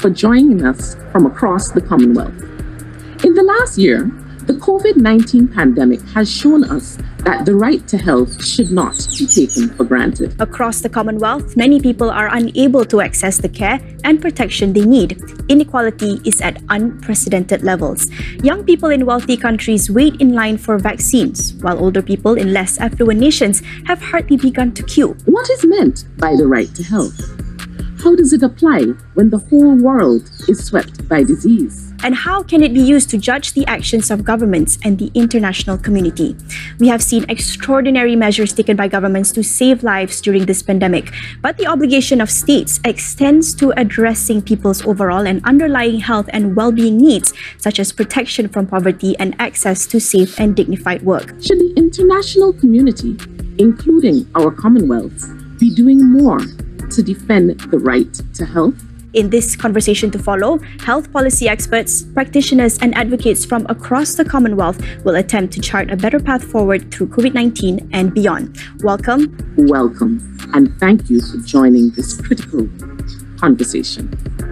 For joining us from across the Commonwealth. In the last year, the COVID 19 pandemic has shown us that the right to health should not be taken for granted. Across the Commonwealth, many people are unable to access the care and protection they need. Inequality is at unprecedented levels. Young people in wealthy countries wait in line for vaccines, while older people in less affluent nations have hardly begun to queue. What is meant by the right to health? How does it apply when the whole world is swept by disease? and how can it be used to judge the actions of governments and the international community? We have seen extraordinary measures taken by governments to save lives during this pandemic, but the obligation of states extends to addressing people's overall and underlying health and well-being needs, such as protection from poverty and access to safe and dignified work. Should the international community, including our Commonwealth, be doing more to defend the right to health? In this conversation to follow, health policy experts, practitioners, and advocates from across the Commonwealth will attempt to chart a better path forward through COVID 19 and beyond. Welcome. Welcome, and thank you for joining this critical conversation.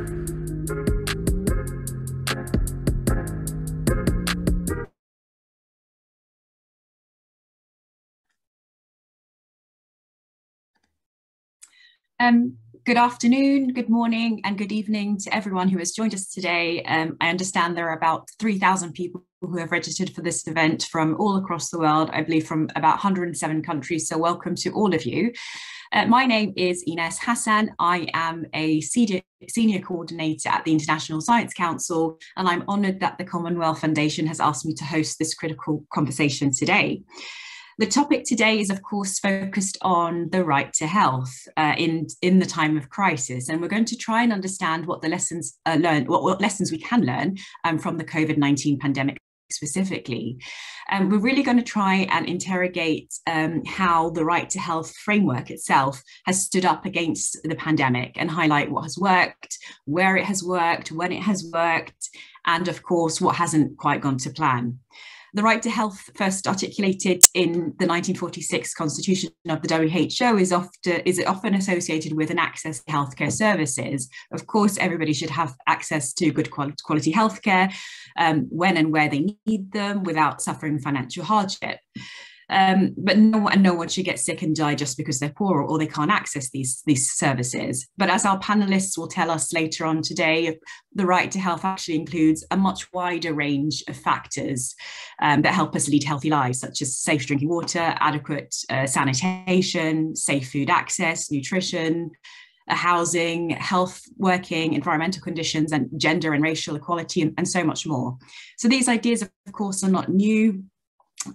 Um, Good afternoon, good morning, and good evening to everyone who has joined us today. Um, I understand there are about 3,000 people who have registered for this event from all across the world, I believe from about 107 countries, so welcome to all of you. Uh, my name is Ines Hassan. I am a senior, senior coordinator at the International Science Council, and I'm honoured that the Commonwealth Foundation has asked me to host this critical conversation today. The topic today is, of course, focused on the right to health uh, in, in the time of crisis. And we're going to try and understand what the lessons uh, learned, what, what, lessons we can learn um, from the COVID-19 pandemic specifically. Um, we're really going to try and interrogate um, how the right to health framework itself has stood up against the pandemic and highlight what has worked, where it has worked, when it has worked, and of course, what hasn't quite gone to plan. The right to health, first articulated in the 1946 Constitution of the WHO, is often, is often associated with an access to healthcare services. Of course, everybody should have access to good quality healthcare um, when and where they need them without suffering financial hardship. Um, but no one, no one should get sick and die just because they're poor or they can't access these, these services. But as our panelists will tell us later on today, the right to health actually includes a much wider range of factors um, that help us lead healthy lives, such as safe drinking water, adequate uh, sanitation, safe food access, nutrition, uh, housing, health, working, environmental conditions, and gender and racial equality, and, and so much more. So these ideas, of course, are not new.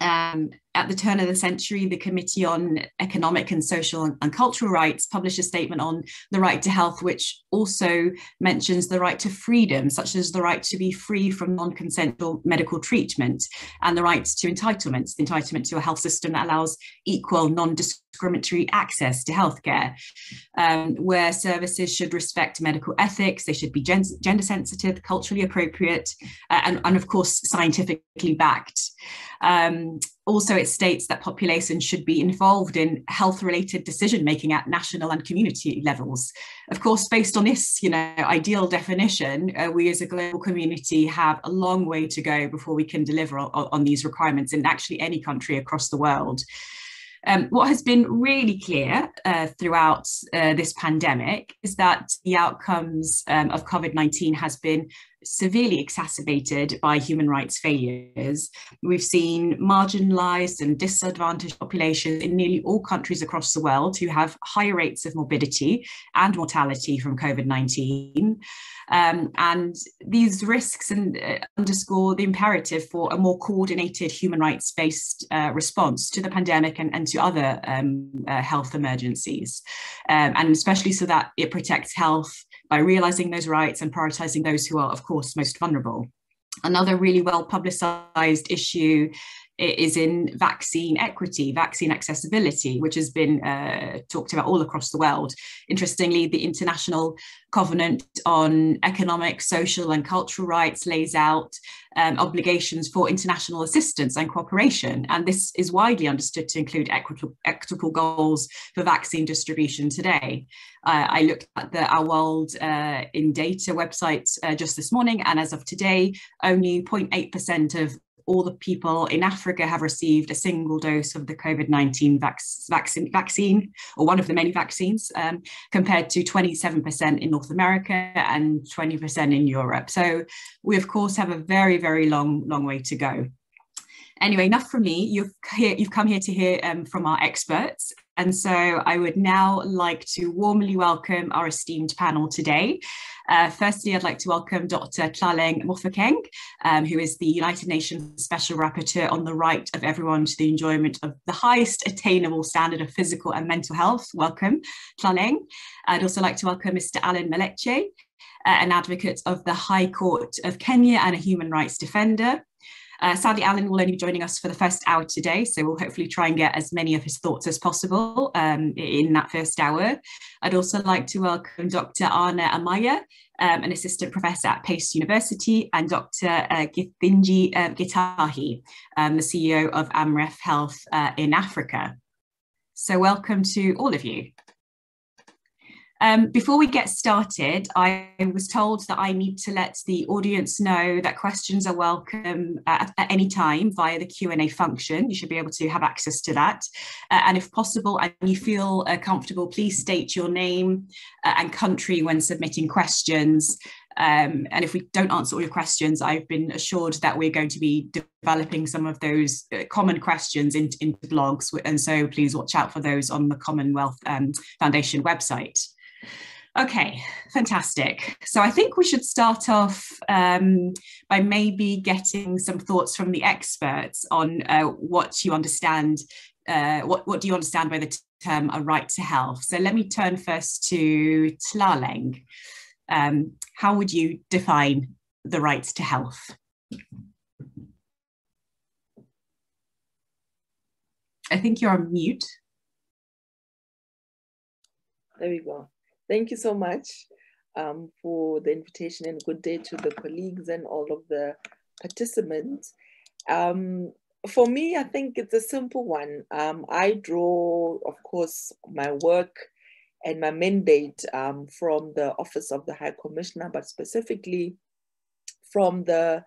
Um, at the turn of the century, the Committee on Economic and Social and Cultural Rights published a statement on the right to health, which also mentions the right to freedom, such as the right to be free from non consensual medical treatment and the right to entitlements, the entitlement to a health system that allows equal, non discriminatory access to healthcare, um, where services should respect medical ethics, they should be gen- gender sensitive, culturally appropriate, uh, and, and, of course, scientifically backed. Um, also, it states that populations should be involved in health related decision making at national and community levels. Of course, based on this you know, ideal definition, uh, we as a global community have a long way to go before we can deliver on, on these requirements in actually any country across the world. Um, what has been really clear uh, throughout uh, this pandemic is that the outcomes um, of COVID 19 has been severely exacerbated by human rights failures. We've seen marginalized and disadvantaged populations in nearly all countries across the world who have higher rates of morbidity and mortality from COVID 19. Um, and these risks and, uh, underscore the imperative for a more coordinated human rights based uh, response to the pandemic and, and to other um, uh, health emergencies, um, and especially so that it protects health by realizing those rights and prioritizing those who are, of course, most vulnerable. Another really well publicized issue is in vaccine equity, vaccine accessibility, which has been uh, talked about all across the world. Interestingly, the International Covenant on Economic, Social, and Cultural Rights lays out um, obligations for international assistance and cooperation. And this is widely understood to include equitable, equitable goals for vaccine distribution today. Uh, I looked at the Our World uh, in Data website uh, just this morning, and as of today, only 0.8% of all the people in Africa have received a single dose of the COVID 19 vac- vaccine, vaccine, or one of the many vaccines, um, compared to 27% in North America and 20% in Europe. So we, of course, have a very, very long, long way to go. Anyway, enough from me. You've, here, you've come here to hear um, from our experts. And so I would now like to warmly welcome our esteemed panel today. Uh, firstly, I'd like to welcome Dr. Tlaleng Mofokeng, um, who is the United Nations Special Rapporteur on the right of everyone to the enjoyment of the highest attainable standard of physical and mental health. Welcome, Tlaleng. I'd also like to welcome Mr. Allan Maleche, uh, an advocate of the High Court of Kenya and a human rights defender. Uh, Allan will only be joining us for the first hour today, so we'll hopefully try and get as many of his thoughts as possible um, in that first hour. I'd also like to welcome Dr. Ana Amaya, um, an assistant professor at Pace University, and Dr. Uh, Githinji uh, Gitahi, um, the CEO of Amref Health uh, in Africa. So welcome to all of you. Um, before we get started, I was told that I need to let the audience know that questions are welcome at, at any time via the Q&A function. You should be able to have access to that. Uh, and if possible and you feel uh, comfortable, please state your name uh, and country when submitting questions. Um, and if we don't answer all your questions, I've been assured that we're going to be developing some of those uh, common questions into, into, blogs. And so please watch out for those on the Commonwealth um, Foundation website. Okay, fantastic. So I think we should start off um, by maybe getting some thoughts from the experts on uh, what you understand, uh, what, what do you understand by the term a right to health? So let me turn first to Tlaleng. Um, how would you define the right to health? I think you're on mute. There we go. Thank you so much um, for the invitation and good day to the colleagues and all of the participants. Um, for me, I think it's a simple one. Um, I draw, of course, my work and my mandate um, from the Office of the High Commissioner, but specifically from the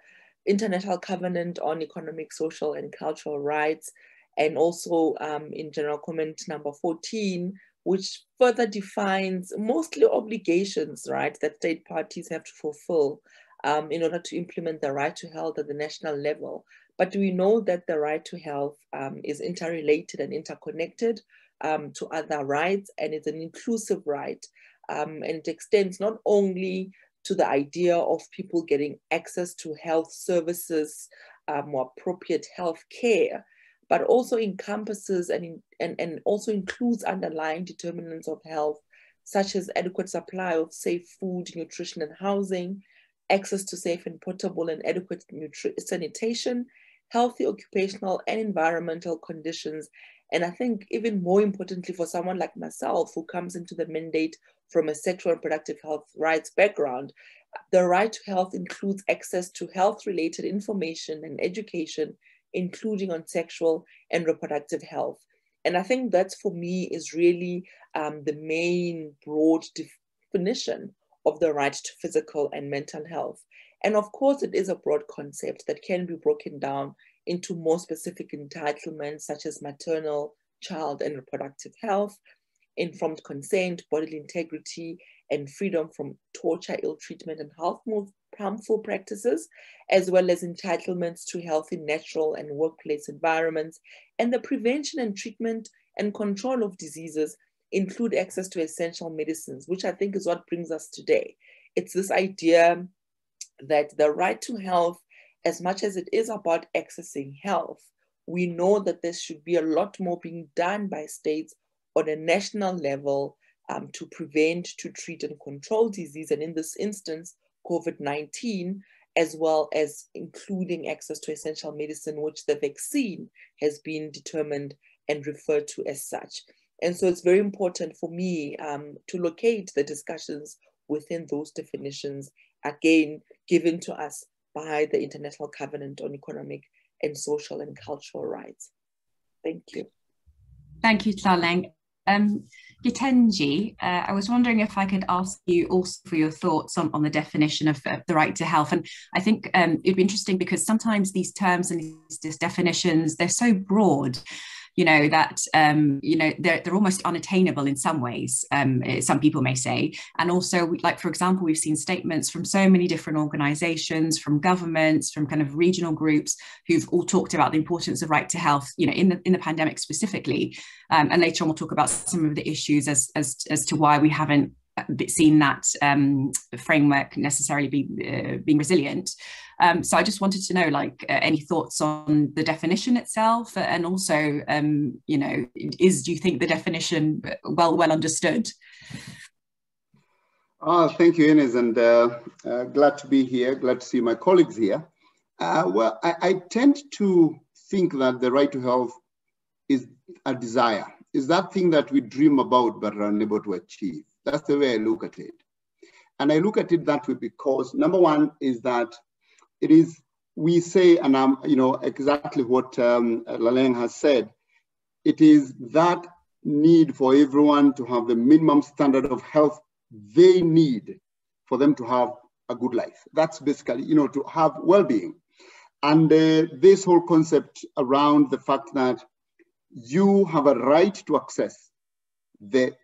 International Covenant on Economic, Social, and Cultural Rights, and also um, in General Comment number 14, which further defines mostly obligations, right, that state parties have to fulfill um, in order to implement the right to health at the national level. But we know that the right to health um, is interrelated and interconnected um, to other rights, and it's an inclusive right. Um, and it extends not only to the idea of people getting access to health services, um, or appropriate health care, but also encompasses and, and, and also includes underlying determinants of health, such as adequate supply of safe food, nutrition, and housing, access to safe and portable and adequate sanitation, healthy occupational and environmental conditions. And I think even more importantly for someone like myself who comes into the mandate from a sexual and reproductive health rights background, the right to health includes access to health related information and education including on sexual and reproductive health. And I think that's for me is really um, the main broad definition of the right to physical and mental health. And of course, it is a broad concept that can be broken down into more specific entitlements such as maternal, child, and reproductive health, informed consent, bodily integrity, and freedom from torture, ill treatment, and harmful, harmful practices, as well as entitlements to healthy natural and workplace environments, and the prevention and treatment and control of diseases include access to essential medicines, which I think is what brings us today. It's this idea that the right to health, as much as it is about accessing health, we know that there should be a lot more being done by states on a national level um, to prevent, to treat, and control disease. And in this instance, COVID 19, as well as including access to essential medicine, which the vaccine has been determined and referred to as such. And so it's very important for me um, to locate the discussions within those definitions, again, given to us by the International Covenant on Economic and Social and Cultural Rights. Thank you. Thank you, Tlaleng. Um, Githinji, uh, I was wondering if I could ask you also for your thoughts on, on the definition of, the right to health. And I think um, it'd be interesting because sometimes these terms and these definitions, they're so broad you know that um, you know they're, they're almost unattainable in some ways um, eh, some people may say and also like for example we've seen statements from so many different organizations from governments from kind of regional groups who've all talked about the importance of right to health you know in the in the pandemic specifically um, and later on we'll talk about some of the issues as as as to why we haven't seen that um, framework necessarily be uh, being resilient. Um, so I just wanted to know, like, uh, any thoughts on the definition itself, and also, um, you know, is do you think the definition well well understood? Oh, thank you, Ines, and uh, uh glad to be here. Glad to see my colleagues here. Uh, well, I, I tend to think that the right to health is a desire. Is that thing that we dream about but are unable to achieve that's the way I look at it. And I look at it that way because number one is that it is, we say, and I'm, you know, exactly what um, Tlaleng has said, it is that need for everyone to have the minimum standard of health they need for them to have a good life. That's basically, you know, to have well-being. And uh, this whole concept around the fact that you have a right to access the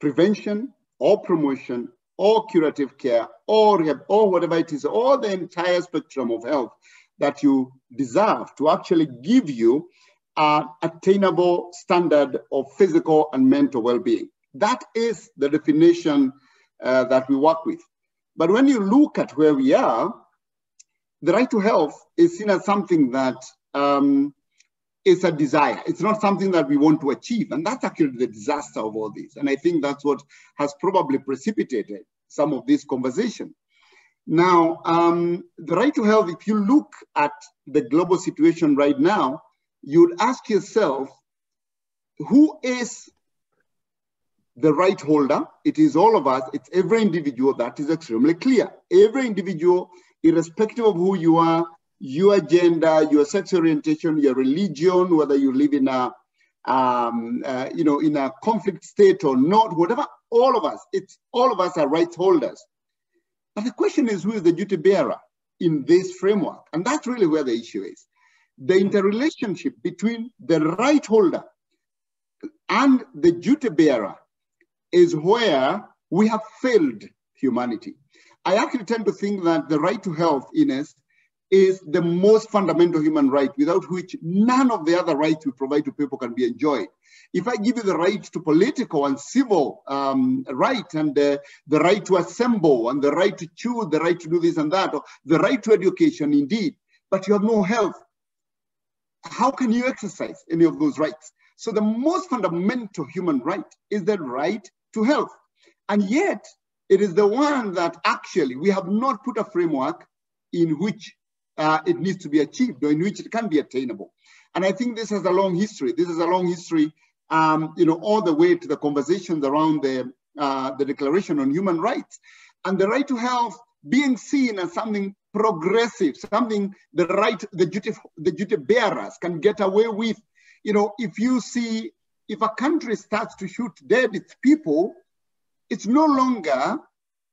prevention or promotion or curative care or, or whatever it is, or the entire spectrum of health that you deserve to actually give you an attainable standard of physical and mental well-being. That is the definition uh, that we work with. But when you look at where we are, the right to health is seen as something that um, it's a desire. It's not something that we want to achieve. And that's actually the disaster of all this. And I think that's what has probably precipitated some of this conversation. Now, um, the right to health, if you look at the global situation right now, you'd ask yourself, who is the right holder? It is all of us. It's every individual. That is extremely clear. Every individual, irrespective of who you are, your gender, your sexual orientation, your religion, whether you live in a, um, uh, you know, in a conflict state or not, whatever, all of us, it's all of us are rights holders. But the question is, who is the duty bearer in this framework? And that's really where the issue is. The interrelationship between the right holder and the duty bearer is where we have failed humanity. I actually tend to think that the right to health, Ines, is the most fundamental human right without which none of the other rights we provide to people can be enjoyed. If I give you the right to political and civil um, right and uh, the right to assemble and the right to choose, the right to do this and that, or the right to education indeed, but you have no health, how can you exercise any of those rights? So the most fundamental human right is the right to health. And yet it is the one that actually we have not put a framework in which uh, it needs to be achieved or in which it can be attainable. And I think this has a long history. This is a long history, um, you know, all the way to the conversations around the, uh, the Declaration on Human Rights. And the right to health being seen as something progressive, something the right, the duty, the duty bearers can get away with. You know, if you see, if a country starts to shoot dead its people, it's no longer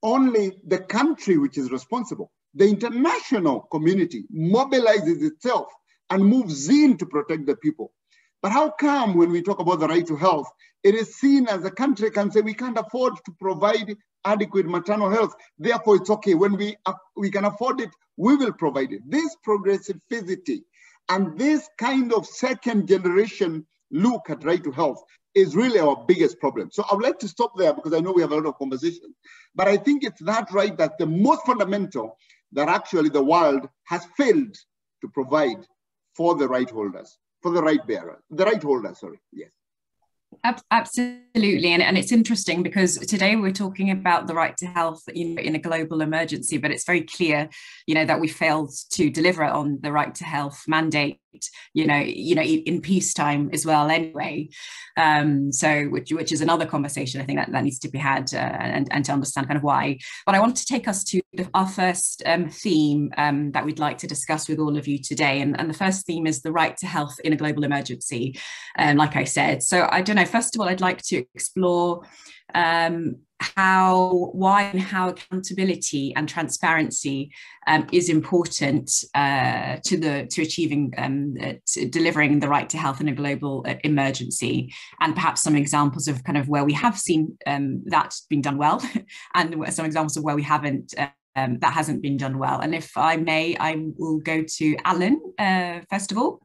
only the country which is responsible the international community mobilizes itself and moves in to protect the people. But how come when we talk about the right to health, it is seen as a country can say we can't afford to provide adequate maternal health. Therefore, it's okay. When we, uh, we can afford it, we will provide it. This progressivity and this kind of second generation look at right to health is really our biggest problem. So I would like to stop there because I know we have a lot of conversation. But I think it's that right that the most fundamental that actually the world has failed to provide for the right holders, for the right bearer, the right holder, sorry, yes. Absolutely, and, and it's interesting because today we're talking about the right to health, you know, in a global emergency. But it's very clear, you know, that we failed to deliver on the right to health mandate you know you know in peacetime as well anyway. Um so which which is another conversation i think that, that needs to be had uh, and, and to understand kind of why. But i want to take us to our first um, theme um, that we'd like to discuss with all of you today. And, and the first theme is the right to health in a global emergency um, like i said. So i don't know first of all i'd like to explore um, how why and how accountability and transparency um, is important uh, to the to achieving um, uh, to delivering the right to health in a global uh, emergency and perhaps some examples of kind of where we have seen um, that being done well and some examples of where we haven't um, that hasn't been done well and if I may I will go to Allan uh, first of all.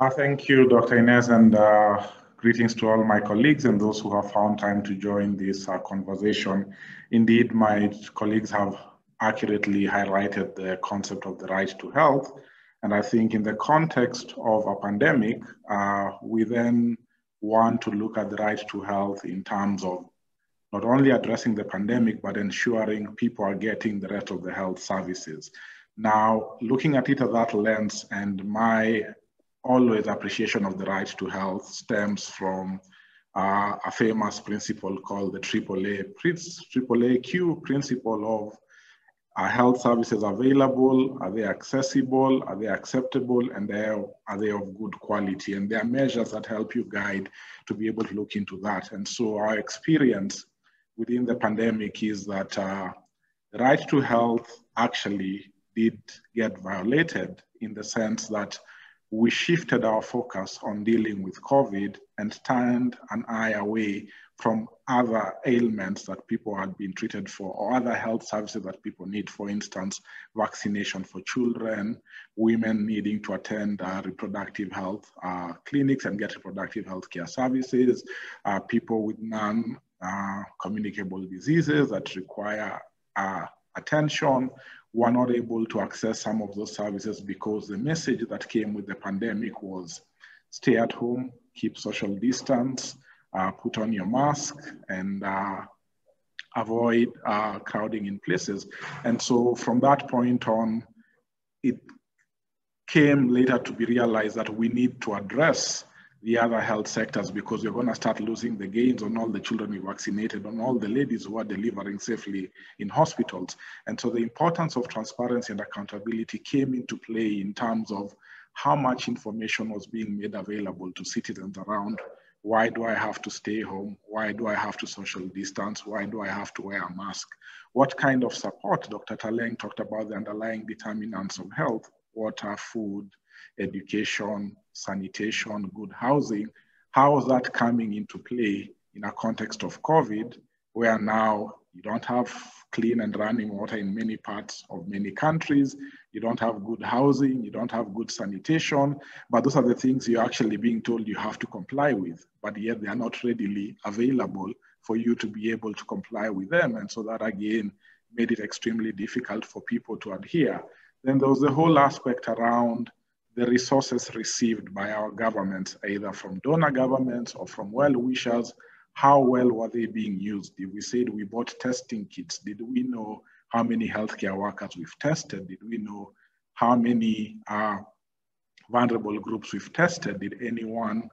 Uh, thank you Dr. Ines and uh, Greetings to all my colleagues and those who have found time to join this uh, conversation. Indeed, my colleagues have accurately highlighted the concept of the right to health. And I think in the context of a pandemic, uh, we then want to look at the right to health in terms of not only addressing the pandemic, but ensuring people are getting the rest of the health services. Now, looking at it at that lens and my always appreciation of the right to health stems from uh, a famous principle called the AAA, AAAQ principle of are health services available? Are they accessible? Are they acceptable? And are, are they of good quality? And there are measures that help you guide to be able to look into that. And so our experience within the pandemic is that uh, the right to health actually did get violated in the sense that we shifted our focus on dealing with COVID and turned an eye away from other ailments that people had been treated for or other health services that people need. For instance, vaccination for children, women needing to attend uh, reproductive health uh, clinics and get reproductive health care services, uh, people with non-communicable uh, diseases that require uh, attention, were not able to access some of those services because the message that came with the pandemic was stay at home, keep social distance, uh, put on your mask, and uh, avoid uh, crowding in places. And so from that point on, it came later to be realized that we need to address the other health sectors because we're going to start losing the gains on all the children we vaccinated, on all the ladies who are delivering safely in hospitals. And so the importance of transparency and accountability came into play in terms of how much information was being made available to citizens around why do I have to stay home? Why do I have to social distance? Why do I have to wear a mask? What kind of support? Dr. Tlaleng talked about the underlying determinants of health, water, food, education, sanitation, good housing, how is that coming into play in a context of COVID, where now you don't have clean and running water in many parts of many countries, you don't have good housing, you don't have good sanitation, but those are the things you're actually being told you have to comply with, but yet they are not readily available for you to be able to comply with them. And so that again made it extremely difficult for people to adhere. Then there was the whole aspect around the resources received by our governments, either from donor governments or from well-wishers, how well were they being used? If we said we bought testing kits, did we know how many healthcare workers we've tested? Did we know how many uh, vulnerable groups we've tested? Did anyone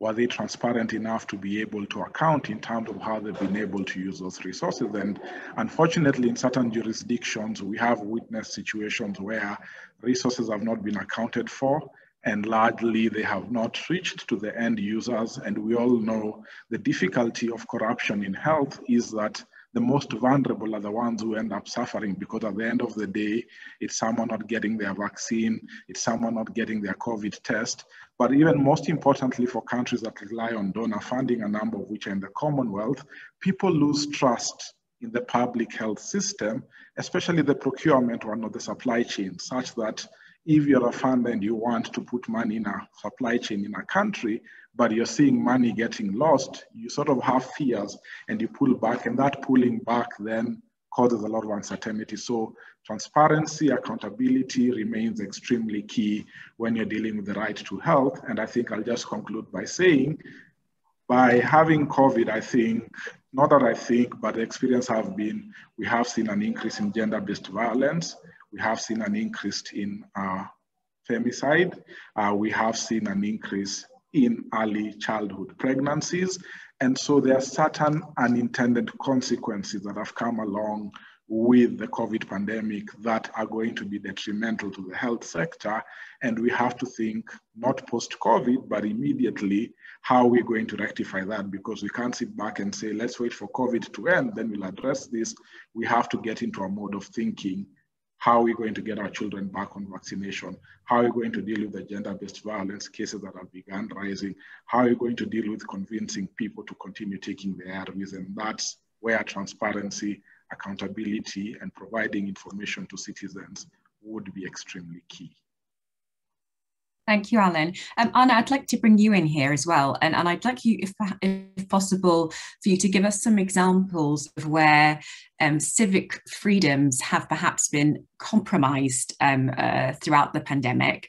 were they transparent enough to be able to account in terms of how they've been able to use those resources? And unfortunately, in certain jurisdictions, we have witnessed situations where resources have not been accounted for and largely they have not reached to the end users. And we all know the difficulty of corruption in health is that the most vulnerable are the ones who end up suffering because at the end of the day, it's someone not getting their vaccine, it's someone not getting their COVID test. But even most importantly for countries that rely on donor funding, a number of which are in the Commonwealth, people lose trust in the public health system, especially the procurement one or the supply chain, such that if you're a fund and you want to put money in a supply chain in a country, but you're seeing money getting lost, you sort of have fears and you pull back, and that pulling back then causes a lot of uncertainty. So transparency, accountability remains extremely key when you're dealing with the right to health. And I think I'll just conclude by saying, by having COVID, I think, not that I think, but the experience have been, we have seen an increase in gender-based violence. We have seen an increase in uh, femicide. Uh, we have seen an increase in early childhood pregnancies. And so there are certain unintended consequences that have come along with the COVID pandemic that are going to be detrimental to the health sector. And we have to think not post COVID, but immediately how we're going to rectify that because we can't sit back and say, let's wait for COVID to end, then we'll address this. We have to get into a mode of thinking how are we going to get our children back on vaccination? How are we going to deal with the gender-based violence cases that have begun rising? How are we going to deal with convincing people to continue taking the ARVs? And that's where transparency, accountability, and providing information to citizens would be extremely key. Thank you, Allan. Um, Ana, I'd like to bring you in here as well. And, and I'd like you, if, if possible, for you to give us some examples of where um, civic freedoms have perhaps been compromised um, uh, throughout the pandemic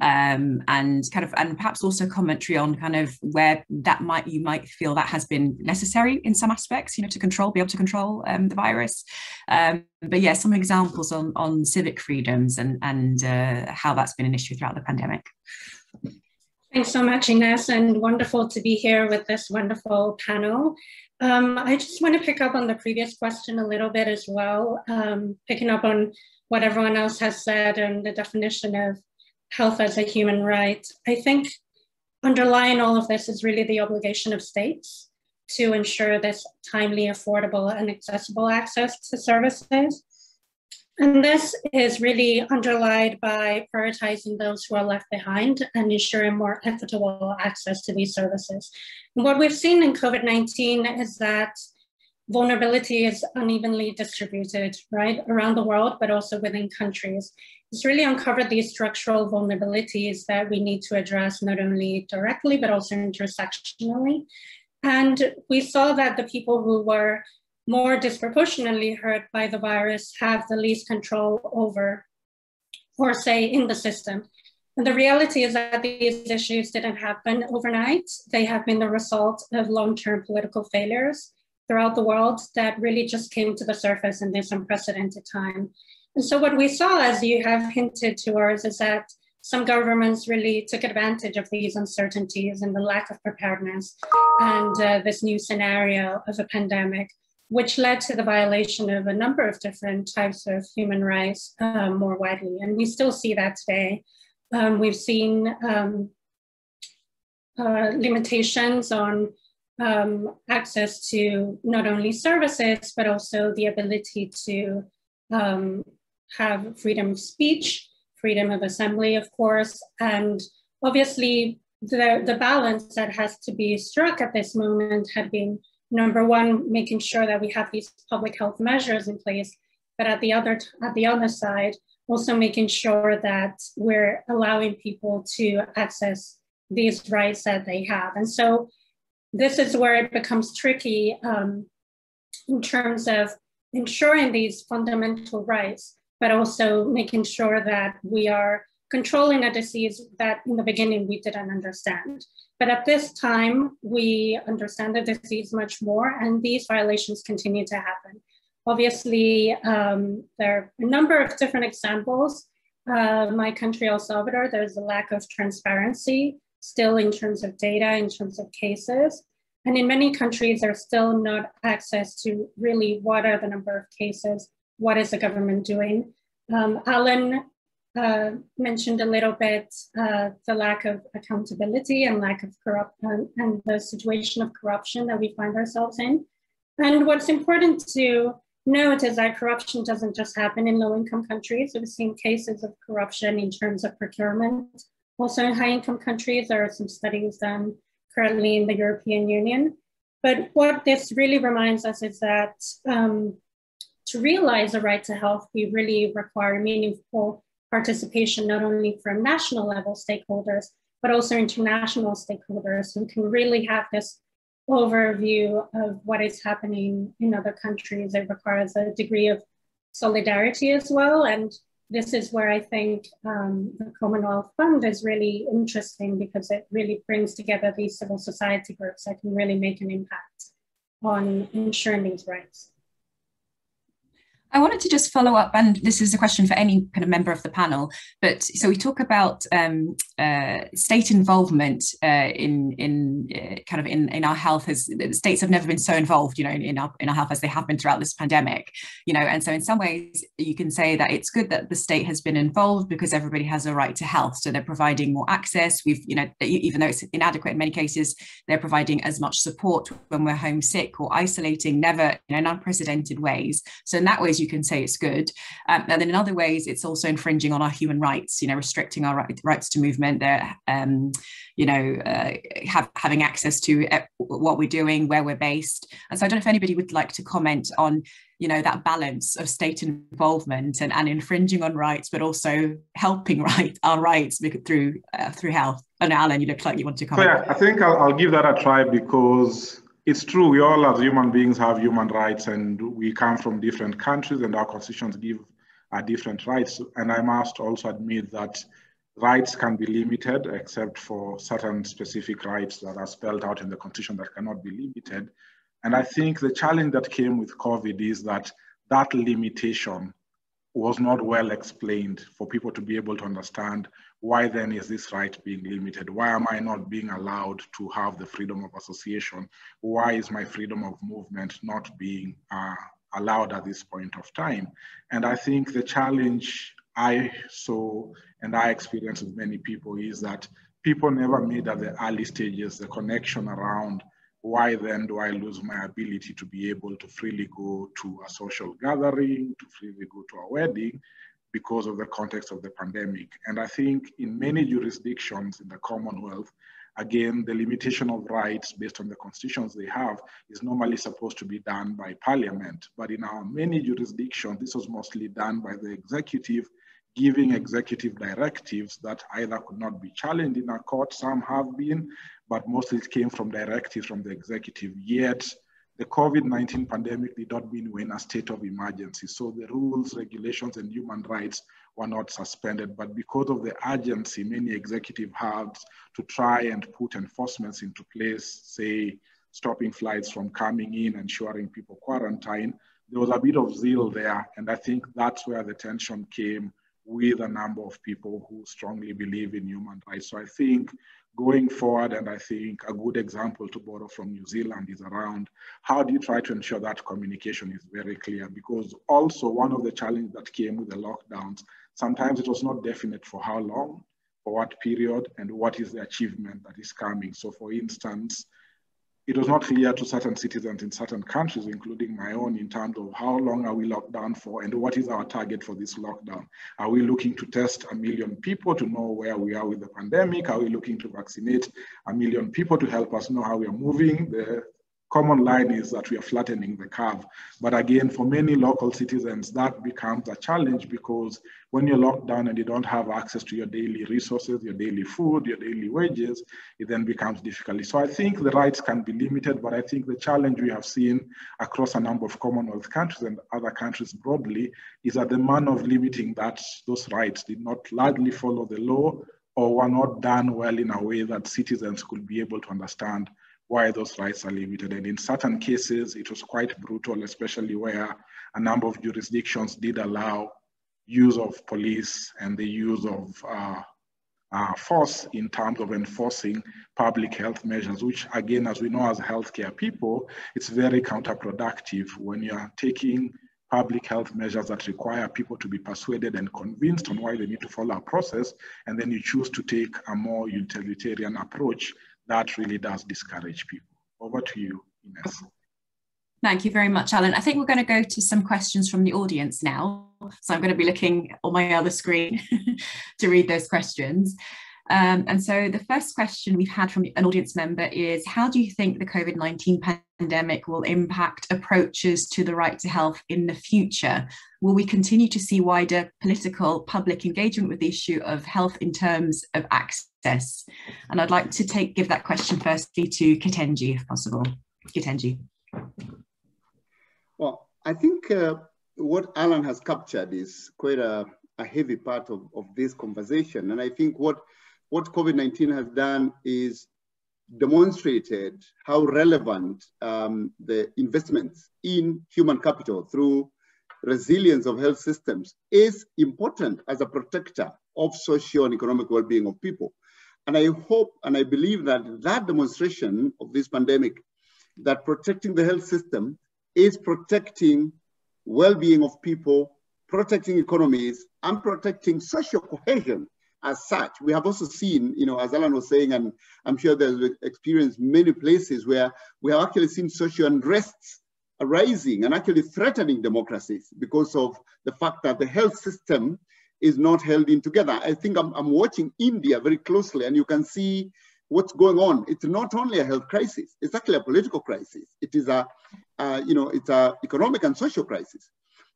um, and kind of and perhaps also commentary on kind of where that might you might feel that has been necessary in some aspects you know to control be able to control um, the virus um, but yeah some examples on on civic freedoms and and uh, how that's been an issue throughout the pandemic Thanks so much, Ines, and wonderful to be here with this wonderful panel. Um, I just want to pick up on the previous question a little bit as well, um, picking up on what everyone else has said and the definition of health as a human right. I think underlying all of this is really the obligation of states to ensure this timely, affordable, and accessible access to services. And this is really underlined by prioritizing those who are left behind and ensuring more equitable access to these services. And what we've seen in COVID 19 is that vulnerability is unevenly distributed, right, around the world, but also within countries. It's really uncovered these structural vulnerabilities that we need to address not only directly, but also intersectionally. And we saw that the people who were more disproportionately hurt by the virus have the least control over, or say, in the system. And the reality is that these issues didn't happen overnight. They have been the result of long term political failures throughout the world that really just came to the surface in this unprecedented time. And so what we saw, as you have hinted towards, is that some governments really took advantage of these uncertainties and the lack of preparedness and uh, this new scenario of a pandemic, which led to the violation of a number of different types of human rights um, more widely. And we still see that today. Um, we've seen um, uh, limitations on um, access to not only services, but also the ability to um, have freedom of speech, freedom of assembly, of course, and obviously the, the balance that has to be struck at this moment had been number one, making sure that we have these public health measures in place, but at the other at the other side, also making sure that we're allowing people to access these rights that they have. And so this is where it becomes tricky um, in terms of ensuring these fundamental rights but also making sure that we are controlling a disease that in the beginning we didn't understand. But at this time, we understand the disease much more, and these violations continue to happen. Obviously, um, there are a number of different examples. Uh, my country, El Salvador, there's a lack of transparency still in terms of data, in terms of cases. And in many countries, there's still not access to really what are the number of cases what is the government doing? Um, Allan uh, mentioned a little bit uh, the lack of accountability and lack of corruption and the situation of corruption that we find ourselves in. And what's important to note is that corruption doesn't just happen in low income countries. We've seen cases of corruption in terms of procurement. Also in high income countries, there are some studies done currently in the European Union. But what this really reminds us is that um, to realize the right to health, we really require meaningful participation, not only from national level stakeholders, but also international stakeholders who can really have this overview of what is happening in other countries. It requires a degree of solidarity as well. And this is where I think um, the Commonwealth Fund is really interesting because it really brings together these civil society groups that can really make an impact on ensuring these rights. I wanted to just follow up, and this is a question for any kind of member of the panel. But so we talk about um, uh, state involvement uh, in in uh, kind of in, in our health. As states have never been so involved, you know, in, in, our in our health as they have been throughout this pandemic. You know, and so in some ways you can say that it's good that the state has been involved because everybody has a right to health. So they're providing more access. We've you know even though it's inadequate in many cases, they're providing as much support when we're homesick or isolating, never you know, in unprecedented ways. So in that ways you can say it's good. Um, and then in other ways, it's also infringing on our human rights, you know, restricting our right, rights to movement. They're, um, you know, uh, have, having access to uh, what we're doing, where we're based. And so I don't know if anybody would like to comment on, you know, that balance of state involvement and, and infringing on rights, but also helping right our rights through uh, through health. And Allan, you look like you want to comment. Yeah, I think I'll, I'll give that a try because it's true, we all as human beings have human rights and we come from different countries and our constitutions give uh, different rights. And I must also admit that rights can be limited except for certain specific rights that are spelled out in the constitution that cannot be limited. And I think the challenge that came with COVID is that that limitation was not well explained for people to be able to understand why then is this right being limited? Why am I not being allowed to have the freedom of association? Why is my freedom of movement not being uh, allowed at this point of time? And I think the challenge I saw and I experienced with many people is that people never made at the early stages the connection around why then do I lose my ability to be able to freely go to a social gathering, to freely go to a wedding, because of the context of the pandemic. And I think in many jurisdictions in the Commonwealth, again, the limitation of rights based on the constitutions they have is normally supposed to be done by parliament. But in our many jurisdictions, this was mostly done by the executive giving executive directives that either could not be challenged in a court, some have been, but mostly it came from directives from the executive. Yet the COVID-19 pandemic did not mean we're in a state of emergency. So the rules, regulations, and human rights were not suspended. But because of the urgency many executive had to try and put enforcements into place, say, stopping flights from coming in, ensuring people quarantine, there was a bit of zeal there. And I think that's where the tension came with a number of people who strongly believe in human rights. So I think going forward, and I think a good example to borrow from New Zealand is around how do you try to ensure that communication is very clear? Because also one of the challenges that came with the lockdowns, sometimes it was not definite for how long, for what period, and what is the achievement that is coming. So for instance, it was not clear to certain citizens in certain countries, including my own, in terms of how long are we locked down for and what is our target for this lockdown. Are we looking to test a million people to know where we are with the pandemic? Are we looking to vaccinate a million people to help us know how we are moving? The common line is that we are flattening the curve. But again, for many local citizens, that becomes a challenge because when you're locked down and you don't have access to your daily resources, your daily food, your daily wages, it then becomes difficult. So I think the rights can be limited, but I think the challenge we have seen across a number of Commonwealth countries and other countries broadly is that the manner of limiting that those rights did not largely follow the law or were not done well in a way that citizens could be able to understand why those rights are limited. And in certain cases, it was quite brutal, especially where a number of jurisdictions did allow use of police and the use of uh, uh, force in terms of enforcing public health measures, which again, as we know as healthcare people, it's very counterproductive when you're taking public health measures that require people to be persuaded and convinced on why they need to follow a process, and then you choose to take a more utilitarian approach that really does discourage people. Over to you, Ines. Thank you very much, Allan. I think we're going to go to some questions from the audience now. So I'm going to be looking on my other screen to read those questions. Um, and so the first question we've had from an audience member is How do you think the COVID 19 pandemic will impact approaches to the right to health in the future? Will we continue to see wider political public engagement with the issue of health in terms of access? And I'd like to take give that question firstly to Githinji, if possible. Githinji. Well, I think uh, what Allan has captured is quite a, a heavy part of, of this conversation. And I think what what COVID-19 has done is demonstrated how relevant um, the investments in human capital through resilience of health systems is important as a protector of social and economic well-being of people. And I hope and I believe that that demonstration of this pandemic, that protecting the health system is protecting well-being of people, protecting economies, and protecting social cohesion as such. We have also seen, you know, as Allan was saying, and I'm sure there's experienced many places where we have actually seen social unrests arising and actually threatening democracies because of the fact that the health system is not held in together. I think I'm, I'm watching India very closely and you can see what's going on. It's not only a health crisis, it's actually a political crisis. It is a, uh, you know, it's a economic and social crisis.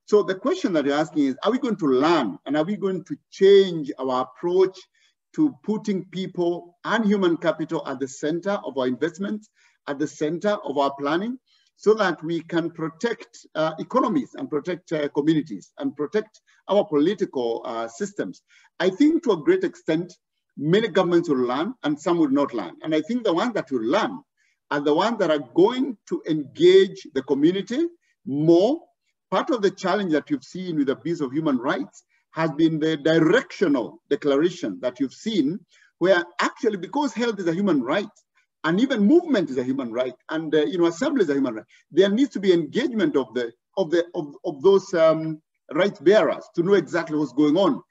So the question that you're asking is, are we going to learn and are we going to change our approach to putting people and human capital at the center of our investments, at the center of our planning, so that we can protect uh, economies and protect uh, communities and protect our political uh, systems. I think to a great extent, many governments will learn and some will not learn. And I think the ones that will learn are the ones that are going to engage the community more part of the challenge that you've seen with abuse of human rights has been the directional declaration that you've seen, where actually because health is a human right, and even movement is a human right, and uh, you know assembly is a human right, there needs to be engagement of the of the of, of those um, rights bearers to know exactly what's going on.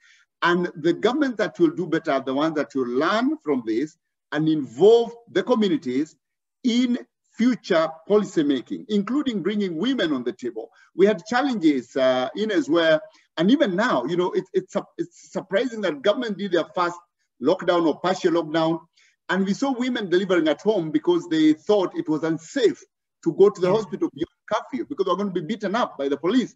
And the government that will do better are the ones that will learn from this and involve the communities in future policy making, including bringing women on the table. We had challenges uh, in as well, and even now, you know, it, it's, it's surprising that government did their first lockdown or partial lockdown, and we saw women delivering at home because they thought it was unsafe to go to the yeah. hospital beyond curfew because they're going to be beaten up by the police.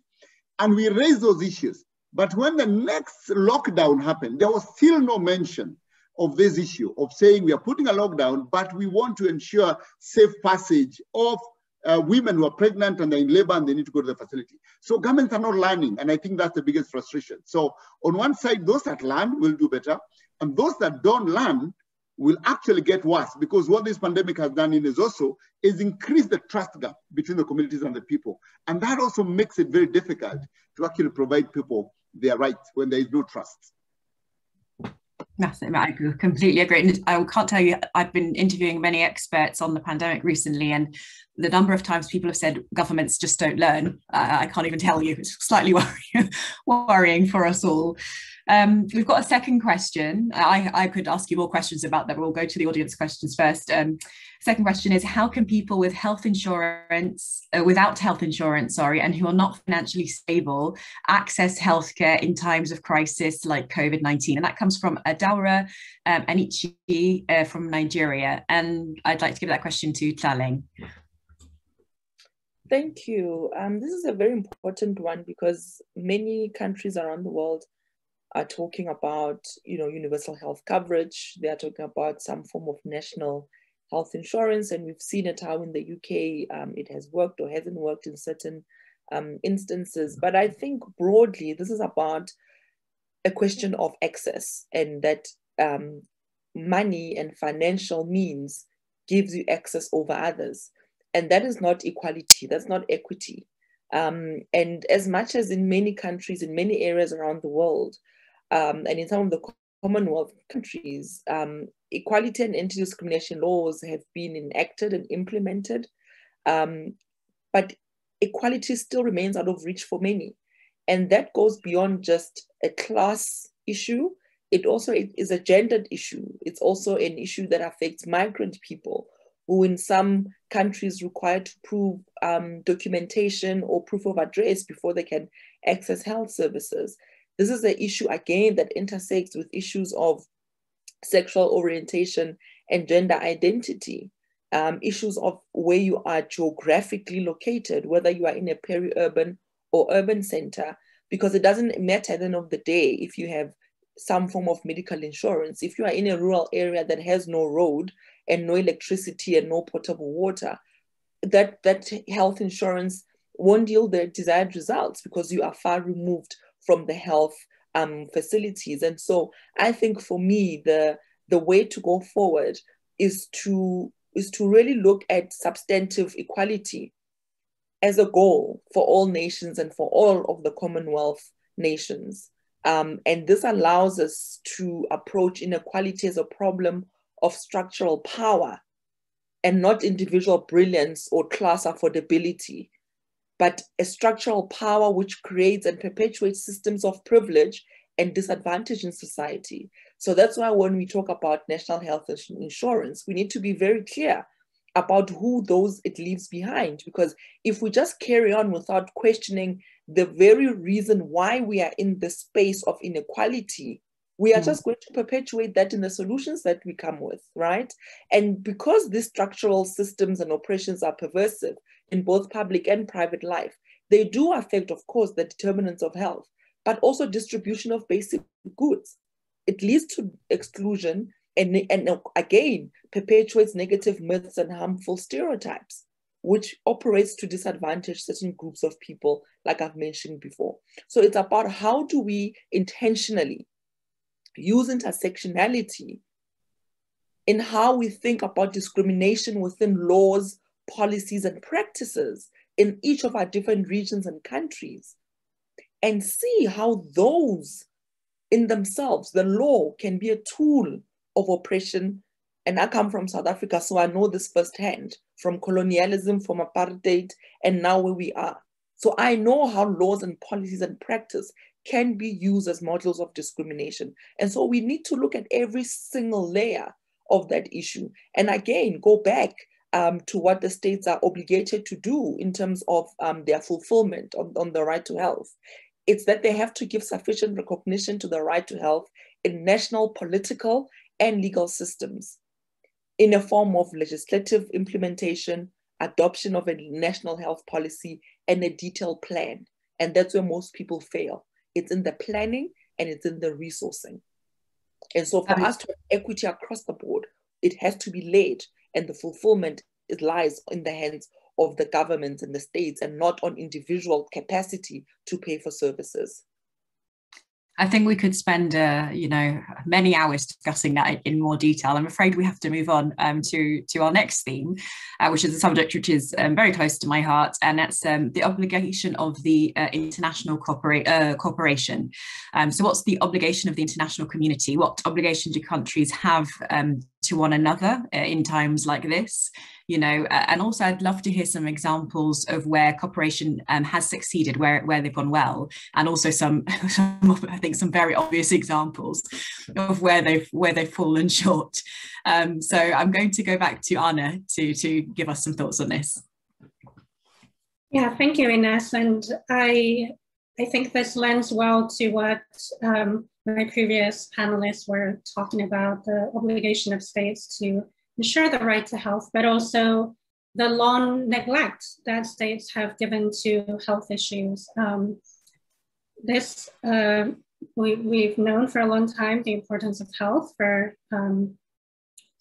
And we raised those issues. But when the next lockdown happened, there was still no mention of this issue of saying we are putting a lockdown, but we want to ensure safe passage of uh, women who are pregnant and they're in labor and they need to go to the facility. So governments are not learning, and I think that's the biggest frustration. So on one side, those that learn will do better, and those that don't learn will actually get worse because what this pandemic has done in is also is increase the trust gap between the communities and the people. And that also makes it very difficult to actually provide people their rights when there is no trust. Massive. I completely agree. And I can't tell you, I've been interviewing many experts on the pandemic recently, and the number of times people have said governments just don't learn, uh, I can't even tell you. It's slightly worrying, worrying for us all. Um, we've got a second question. I, I could ask you more questions about that, but we'll go to the audience questions first. Um, second question is how can people with health insurance, uh, without health insurance, sorry, and who are not financially stable access healthcare in times of crisis like COVID-19? And that comes from Adaura um, Anichi uh, from Nigeria. And I'd like to give that question to Tlaleng. Thank you. Um, this is a very important one because many countries around the world are talking about, you know, universal health coverage. They are talking about some form of national health insurance, and we've seen it how in the UK um, it has worked or hasn't worked in certain um, instances. But I think broadly, this is about a question of access, and that um, money and financial means gives you access over others, and that is not equality. That's not equity. Um, and as much as in many countries, in many areas around the world, um, and in some of the Commonwealth countries, um, equality and anti-discrimination laws have been enacted and implemented, um, but equality still remains out of reach for many. And that goes beyond just a class issue. It also is a gendered issue. It's also an issue that affects migrant people who in some countries require to prove um, documentation or proof of address before they can access health services. This is an issue, again, that intersects with issues of sexual orientation and gender identity, um, issues of where you are geographically located, whether you are in a peri-urban or urban center, because it doesn't matter at the end of the day if you have some form of medical insurance. If you are in a rural area that has no road and no electricity and no potable water, that, that health insurance won't yield the desired results because you are far removed from the health um, facilities. And so I think for me, the, the way to go forward is to, is to really look at substantive equality as a goal for all nations and for all of the Commonwealth nations. Um, and this allows us to approach inequality as a problem of structural power and not individual brilliance or class affordability, but a structural power which creates and perpetuates systems of privilege and disadvantage in society. So that's why when we talk about national health insurance, we need to be very clear about who those it leaves behind. Because if we just carry on without questioning the very reason why we are in the space of inequality, we are mm. just going to perpetuate that in the solutions that we come with, right? And because these structural systems and operations are pervasive in both public and private life, they do affect, of course, the determinants of health, but also distribution of basic goods. It leads to exclusion and, and again perpetuates negative myths and harmful stereotypes which operates to disadvantage certain groups of people, like I've mentioned before. So it's about how do we intentionally use intersectionality in how we think about discrimination within laws, policies, and practices in each of our different regions and countries, and see how those in themselves, the law, can be a tool of oppression. And I come from South Africa, so I know this firsthand from colonialism, from apartheid, and now where we are. So I know how laws and policies and practice can be used as models of discrimination. And so we need to look at every single layer of that issue. And again, go back um, to what the states are obligated to do in terms of um, their fulfillment on, on the right to health. It's that they have to give sufficient recognition to the right to health in national, political, and legal systems in a form of legislative implementation, adoption of a national health policy, and a detailed plan. And that's where most people fail. It's in the planning and it's in the resourcing. And so for us to have equity across the board, it has to be laid and the fulfillment it lies in the hands of the governments and the states and not on individual capacity to pay for services. I think we could spend, uh, you know, many hours discussing that in more detail. I'm afraid we have to move on um, to to our next theme, uh, which is a subject which is um, very close to my heart, and that's um, the obligation of the uh, international corpora- uh, corporation. Um, so, what's the obligation of the international community? What obligation do countries have um, to one another uh, in times like this? you know, and also I'd love to hear some examples of where cooperation um, has succeeded, where where they've gone well, and also some, some I think some very obvious examples of where they've where they've fallen short. Um, so I'm going to go back to Ana to to give us some thoughts on this. Yeah, thank you, Ines, and I I think this lends well to what um, my previous panelists were talking about the obligation of states to ensure the right to health, but also the long neglect that states have given to health issues. Um, this, uh, we, we've known for a long time the importance of health for um,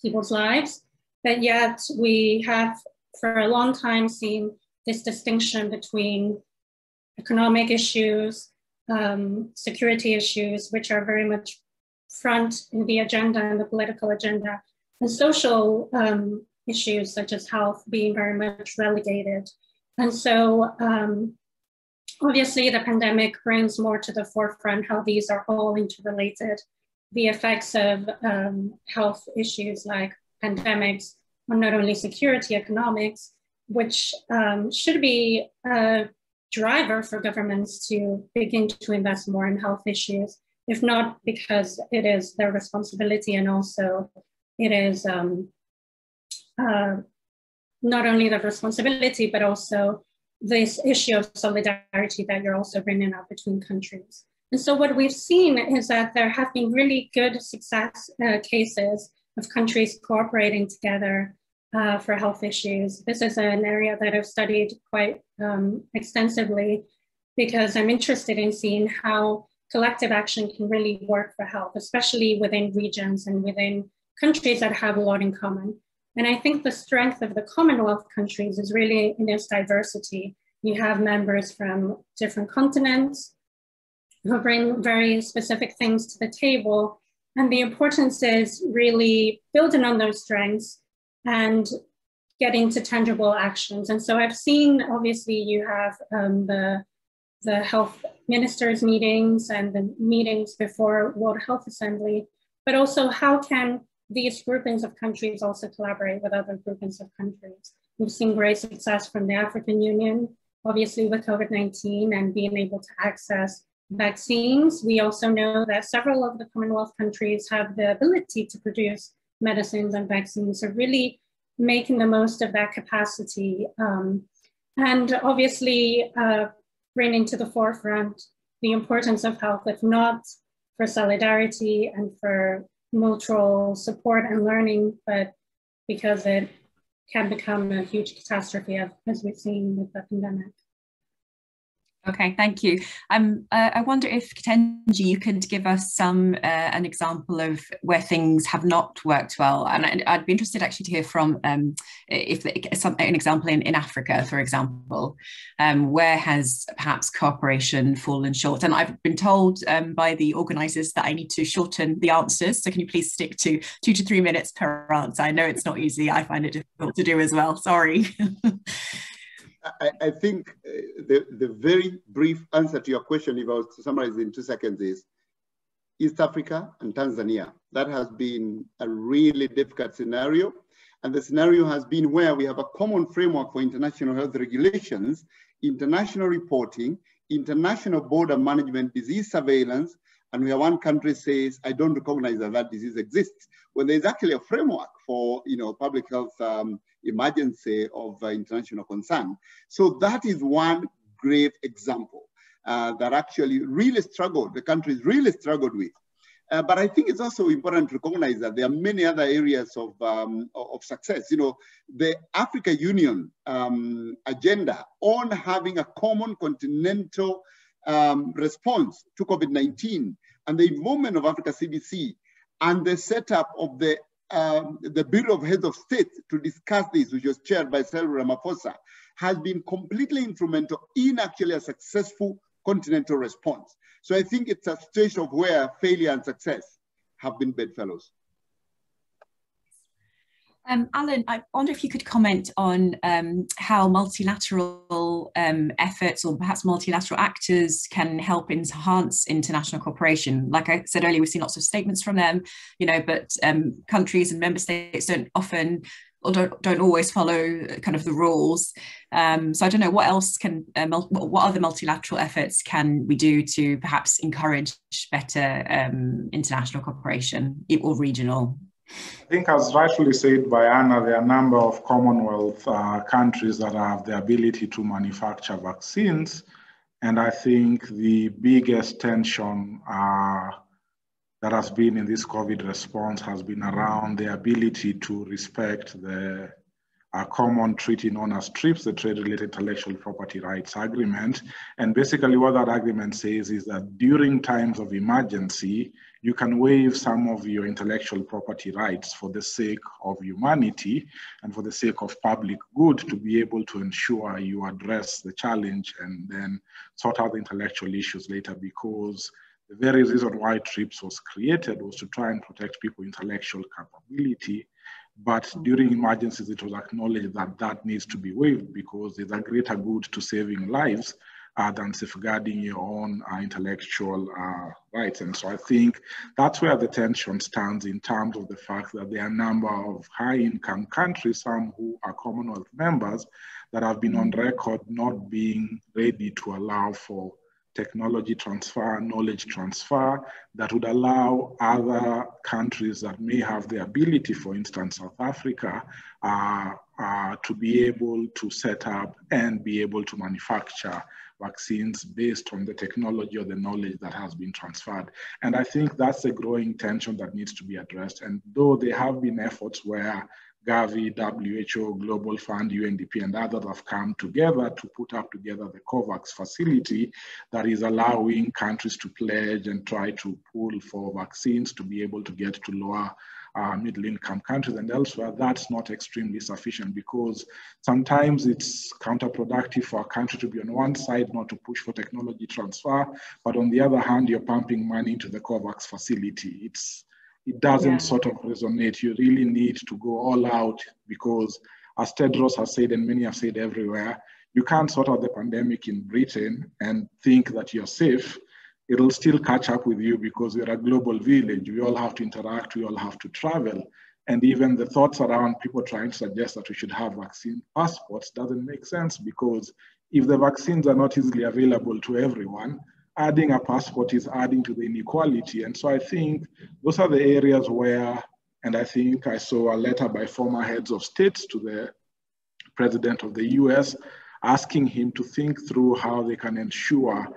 people's lives, but yet we have for a long time seen this distinction between economic issues, um, security issues, which are very much front in the agenda and the political agenda, and social um, issues such as health being very much relegated. And so um, obviously the pandemic brings more to the forefront how these are all interrelated. The effects of um, health issues like pandemics on not only security, economics, which um, should be a driver for governments to begin to invest more in health issues, if not because it is their responsibility and also it is um, uh, not only the responsibility, but also this issue of solidarity that you're also bringing up between countries. And so what we've seen is that there have been really good success uh, cases of countries cooperating together uh, for health issues. This is an area that I've studied quite um, extensively because I'm interested in seeing how collective action can really work for health, especially within regions and within countries that have a lot in common. And I think the strength of the Commonwealth countries is really in its diversity. You have members from different continents who bring very specific things to the table. And the importance is really building on those strengths and getting to tangible actions. And so I've seen, obviously, you have um, the, the health ministers meetings and the meetings before World Health Assembly, but also how can these groupings of countries also collaborate with other groupings of countries. We've seen great success from the African Union, obviously with COVID-19 and being able to access vaccines. We also know that several of the Commonwealth countries have the ability to produce medicines and vaccines. So really making the most of that capacity. Um, and obviously uh, bringing to the forefront the importance of health, if not for solidarity and for mutual support and learning, but because it can become a huge catastrophe as we've seen with the pandemic. Okay, thank you. Um, uh, I wonder if Githinji, you could give us some uh, an example of where things have not worked well, and I'd, I'd be interested actually to hear from um, if some, an example in, in Africa, for example, um, where has perhaps cooperation fallen short? And I've been told um, by the organisers that I need to shorten the answers, so can you please stick to two to three minutes per answer? I know it's not easy. I find it difficult to do as well. Sorry. I, I, think uh, the, the very brief answer to your question, if I was to summarize in two seconds, is East Africa and Tanzania. That has been a really difficult scenario. And the scenario has been where we have a common framework for international health regulations, international reporting, international border management, disease surveillance, and where one country says, I don't recognize that that disease exists, when there's actually a framework for you know, public health um, emergency of uh, international concern. So that is one grave example uh, that actually really struggled, the countries really struggled with. Uh, but I think it's also important to recognize that there are many other areas of, um, of success. You know, the Africa Union um, agenda on having a common continental um, response to COVID-19 and the involvement of Africa CDC and the setup of the um, the Bureau of Heads of State to discuss this, which was chaired by Cyril Ramaphosa, has been completely instrumental in actually a successful continental response. So I think it's a stage of where failure and success have been bedfellows. Um, Allan, I wonder if you could comment on um, how multilateral um, efforts or perhaps multilateral actors can help enhance international cooperation. Like I said earlier, we've seen lots of statements from them, you know, but um, countries and member states don't often or don't, don't always follow kind of the rules. Um, so I don't know what else can, uh, what other multilateral efforts can we do to perhaps encourage better um, international cooperation or regional I think, as rightfully said by Ana, there are a number of Commonwealth uh, countries that have the ability to manufacture vaccines. And I think the biggest tension uh, that has been in this COVID response has been around the ability to respect the a common treaty known as TRIPS, the Trade Related Intellectual Property Rights Agreement. And basically what that agreement says is that during times of emergency, you can waive some of your intellectual property rights for the sake of humanity and for the sake of public good to be able to ensure you address the challenge and then sort out the intellectual issues later because the very reason why TRIPS was created was to try and protect people's intellectual capability. But during emergencies, it was acknowledged that that needs to be waived because there's a greater good to saving lives uh, than safeguarding your own uh, intellectual uh, rights. And so I think that's where the tension stands in terms of the fact that there are a number of high income countries, some who are Commonwealth members, that have been on record not being ready to allow for technology transfer, knowledge transfer that would allow other countries that may have the ability, for instance, South Africa, uh, uh, to be able to set up and be able to manufacture vaccines based on the technology or the knowledge that has been transferred. And I think that's a growing tension that needs to be addressed. And though there have been efforts where Gavi, WHO, Global Fund, UNDP, and others have come together to put up together the COVAX facility that is allowing countries to pledge and try to pull for vaccines to be able to get to lower uh, middle income countries and elsewhere, that's not extremely sufficient because sometimes it's counterproductive for a country to be on one side, not to push for technology transfer, but on the other hand, you're pumping money into the COVAX facility. It's it doesn't yeah. sort of resonate. You really need to go all out because, as Tedros has said, and many have said everywhere, you can't sort out the pandemic in Britain and think that you're safe. It'll still catch up with you because we're a global village. We all have to interact, we all have to travel. And even the thoughts around people trying to suggest that we should have vaccine passports doesn't make sense because if the vaccines are not easily available to everyone, adding a passport is adding to the inequality. And so I think those are the areas where, and I think I saw a letter by former heads of states to the president of the US asking him to think through how they can ensure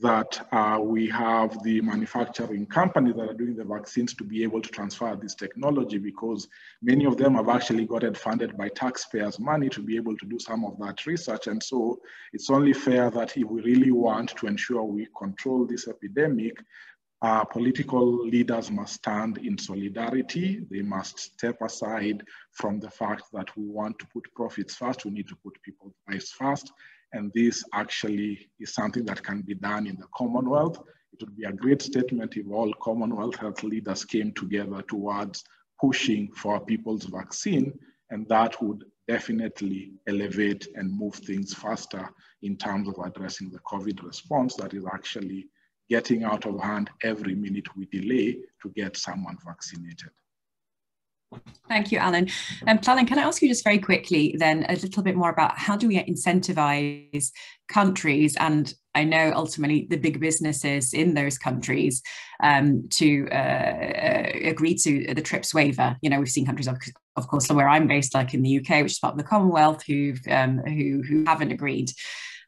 that uh, we have the manufacturing companies that are doing the vaccines to be able to transfer this technology because many of them have actually got it funded by taxpayers' money to be able to do some of that research. And so it's only fair that if we really want to ensure we control this epidemic, uh, political leaders must stand in solidarity. They must step aside from the fact that we want to put profits first. We need to put people's lives first. And this actually is something that can be done in the Commonwealth. It would be a great statement if all Commonwealth health leaders came together towards pushing for people's vaccine, and that would definitely elevate and move things faster in terms of addressing the COVID response that is actually getting out of hand every minute we delay to get someone vaccinated. Thank you, Allan. And um, can I ask you just very quickly then a little bit more about how do we incentivize countries and I know ultimately the big businesses in those countries um, to uh, uh, agree to the TRIPS waiver. You know, we've seen countries, of, of course, where I'm based, like in the UK, which is part of the Commonwealth, who've um, who who haven't agreed.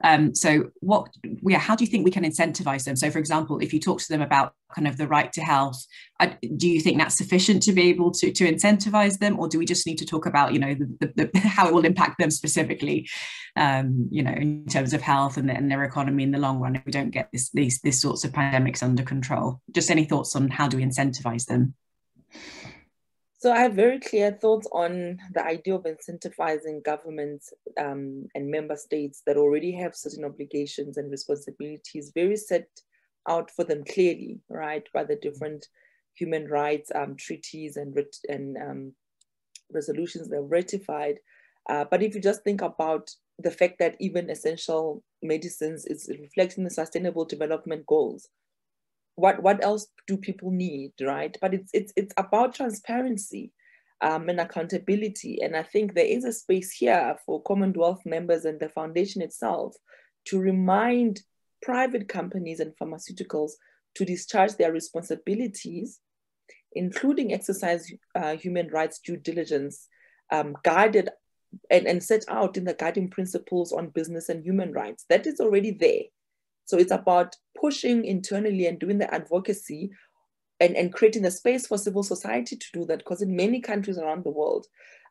Um, so what, yeah, how do you think we can incentivize them? So for example, if you talk to them about kind of the right to health, uh, do you think that's sufficient to be able to, to incentivize them? Or do we just need to talk about, you know, the, the, the, how it will impact them specifically, um, you know, in terms of health and, and, their economy in the long run if we don't get this, these, these sorts of pandemics under control? Just any thoughts on how do we incentivize them? So I have very clear thoughts on the idea of incentivizing governments um, and member states that already have certain obligations and responsibilities very set out for them clearly, right, by the different human rights um, treaties and, and um, resolutions that are ratified. Uh, but if you just think about the fact that even essential medicines is reflecting the sustainable development goals, what what else do people need right? But it's it's it's about transparency um, and accountability. And i think there is a space here for commonwealth members and the foundation itself to remind private companies and pharmaceuticals to discharge their responsibilities including exercise uh, human rights due diligence um, guided and, and set out in the guiding principles on business and human rights. That is already there so it's about pushing internally and doing the advocacy and, and creating the space for civil society to do that. Because in many countries around the world,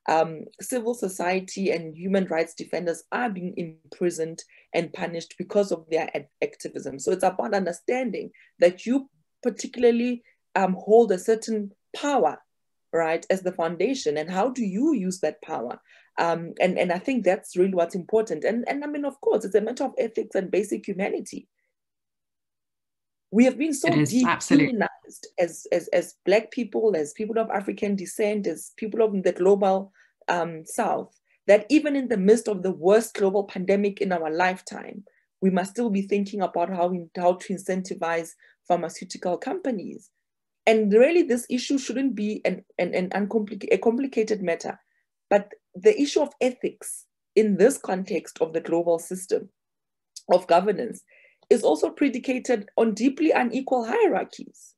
um, civil society and human rights defenders are being imprisoned and punished because of their activism. So it's about understanding that you particularly um, hold a certain power, right, as the foundation, and how do you use that power? Um, and, and I think that's really what's important. And, and I mean, of course, it's a matter of ethics and basic humanity. We have been so dehumanized as, as, as Black people, as people of African descent, as people of the global um, South, that even in the midst of the worst global pandemic in our lifetime, we must still be thinking about how, we, how to incentivize pharmaceutical companies. And really, this issue shouldn't be an, an, an uncomplicated, a complicated matter. But the issue of ethics in this context of the global system of governance is also predicated on deeply unequal hierarchies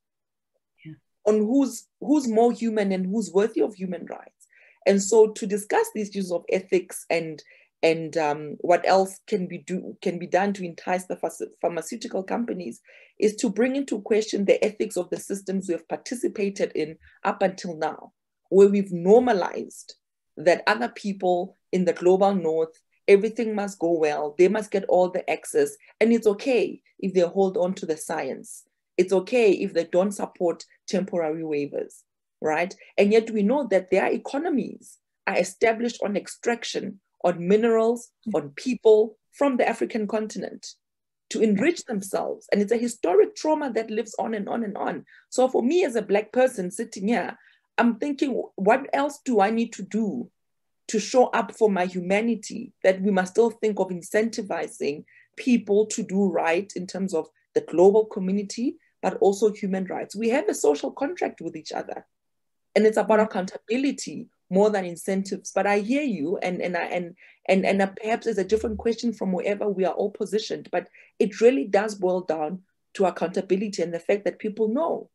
yeah. on who's who's more human and who's worthy of human rights and so to discuss these issues of ethics and and um, what else can be do can be done to entice the pharmaceutical companies is to bring into question the ethics of the systems we have participated in up until now, where we've normalized that other people in the global north everything must go well they must get all the access and it's okay if they hold on to the science it's okay if they don't support temporary waivers right and yet we know that their economies are established on extraction on minerals, on people from the African continent to enrich themselves. And it's a historic trauma that lives on and on and on. So for me as a Black person sitting here, I'm thinking, what else do I need to do to show up for my humanity that we must still think of incentivizing people to do right in terms of the global community, but also human rights. We have a social contract with each other. And it's about accountability more than incentives. But I hear you, and and and and and perhaps it's a different question from wherever we are all positioned. But it really does boil down to accountability and the fact that people know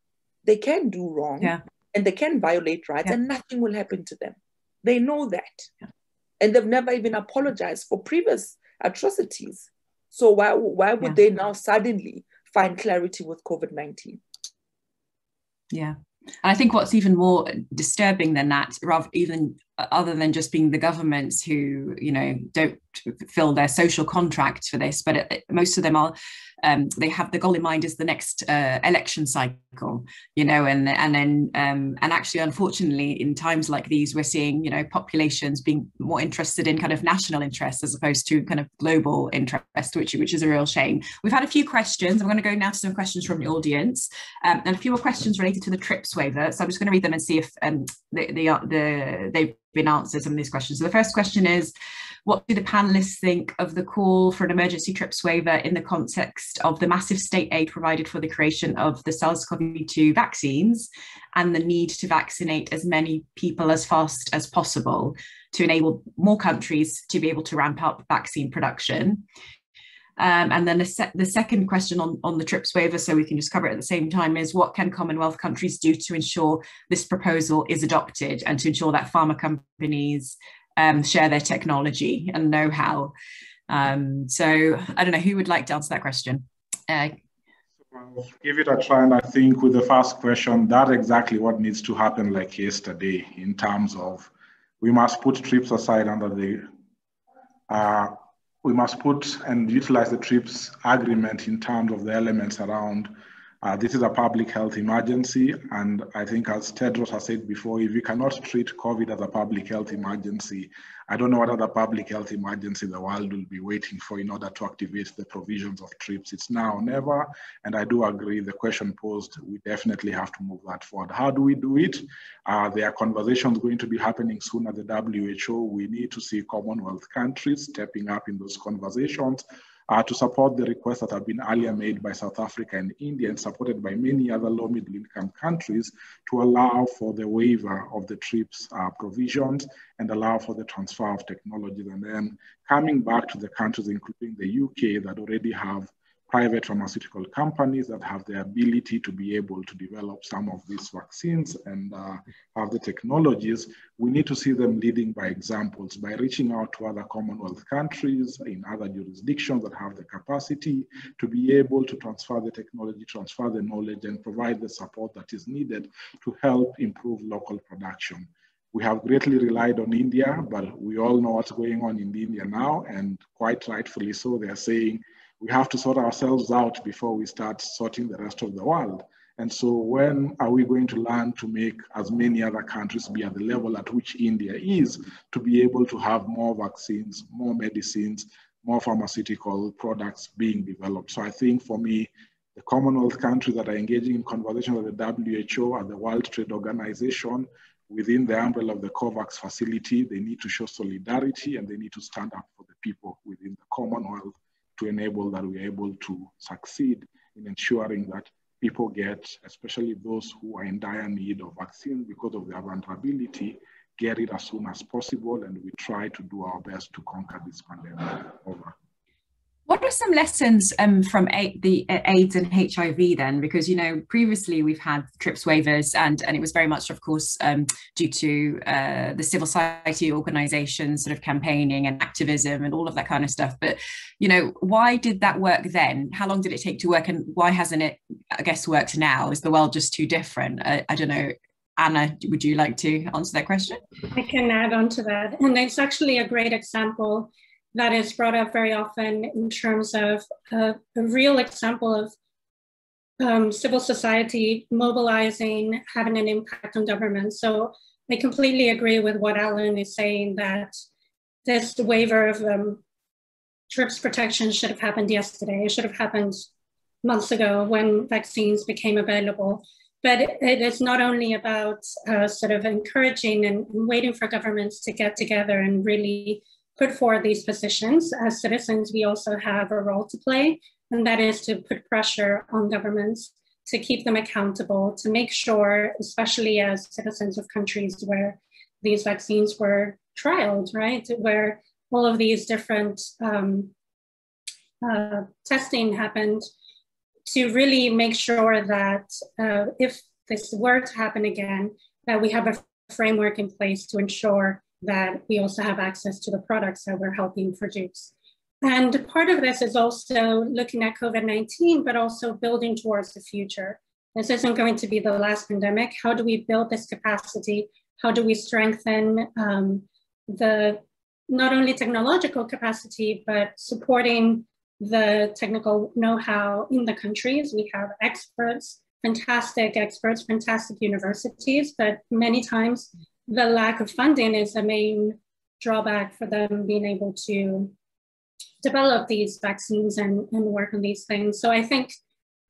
they can do wrong yeah. And they can violate rights, yeah. and nothing will happen to them. They know that, yeah. and they've never even apologized for previous atrocities. So why why would they now suddenly find clarity with COVID nineteen? Yeah. And I think what's even more disturbing than that, rather even other than just being the governments who, you know, don't fill their social contract for this, but it, most of them are um, they have the goal in mind is the next uh, election cycle, you know, and and then um, and actually, unfortunately, in times like these, we're seeing you know populations being more interested in kind of national interests as opposed to kind of global interest, which which is a real shame. We've had a few questions. I'm going to go now to some questions from the audience, um, and a few more questions related to the TRIPS waiver. So I'm just going to read them and see if um, the, the, the they've been answered some of these questions. So the first question is, what do the panelists think of the call for an emergency TRIPS waiver in the context of the massive state aid provided for the creation of the SARS-CoV-2 vaccines and the need to vaccinate as many people as fast as possible to enable more countries to be able to ramp up vaccine production? Um, and then the, se the, second question on, on the TRIPS waiver, so we can just cover it at the same time, is what can Commonwealth countries do to ensure this proposal is adopted and to ensure that pharma companies um, share their technology and know-how? Um, so I don't know, who would like to answer that question? Uh, I'll give it a try, and I think with the first question, that's exactly what needs to happen like yesterday in terms of we must put TRIPS aside under the uh, we must put and utilize the TRIPS agreement in terms of the elements around uh, this is a public health emergency. And I think as Tedros has said before, if you cannot treat COVID as a public health emergency, I don't know what other public health emergency the world will be waiting for in order to activate the provisions of TRIPS. It's now or never. And I do agree the question posed, we definitely have to move that forward. How do we do it? Uh, there are conversations going to be happening soon at the WHO. We need to see Commonwealth countries stepping up in those conversations uh, to support the requests that have been earlier made by South Africa and India and supported by many other low middle income countries to allow for the waiver of the TRIPS uh, provisions and allow for the transfer of technologies. And then coming back to the countries, including the UK, that already have private pharmaceutical companies that have the ability to be able to develop some of these vaccines and uh, have the technologies, we need to see them leading by examples by reaching out to other Commonwealth countries in other jurisdictions that have the capacity to be able to transfer the technology, transfer the knowledge, and provide the support that is needed to help improve local production. We have greatly relied on India, but we all know what's going on in India now, and quite rightfully so, they're saying we have to sort ourselves out before we start sorting the rest of the world. And so when are we going to learn to make as many other countries be at the level at which India is to be able to have more vaccines, more medicines, more pharmaceutical products being developed? So I think for me, the Commonwealth countries that are engaging in conversations with the WHO and the World Trade Organization within the umbrella of the COVAX facility, they need to show solidarity and they need to stand up for the people within the Commonwealth to enable that we're able to succeed in ensuring that people get, especially those who are in dire need of vaccine because of their vulnerability, get it as soon as possible, and we try to do our best to conquer this pandemic. Over. What are some lessons um, from a- the uh, AIDS and HIV then? Because you know previously we've had TRIPS waivers, and and it was very much, of course, um, due to uh, the civil society organisations sort of campaigning and activism and all of that kind of stuff. But you know, why did that work then? How long did it take to work, and why hasn't it, I guess, worked now? Is the world just too different? I, I don't know. Ana, would you like to answer that question? I can add on to that, and it's actually a great example that is brought up very often in terms of uh, a real example of um, civil society mobilizing, having an impact on government. So I completely agree with what Allan is saying that this waiver of um, TRIPS protection should have happened yesterday. It should have happened months ago when vaccines became available. But it is not only about uh, sort of encouraging and waiting for governments to get together and really put forward these positions. As citizens, we also have a role to play, and that is to put pressure on governments to keep them accountable, to make sure, especially as citizens of countries where these vaccines were trialed, right, where all of these different um, uh, testing happened, to really make sure that uh, if this were to happen again, that we have a framework in place to ensure that we also have access to the products that we're helping produce. And part of this is also looking at COVID 19, but also building towards the future. This isn't going to be the last pandemic. How do we build this capacity? How do we strengthen um, the not only technological capacity, but supporting the technical know how in the countries? We have experts, fantastic experts, fantastic universities, but many times the lack of funding is the main drawback for them being able to develop these vaccines and, and work on these things. So I think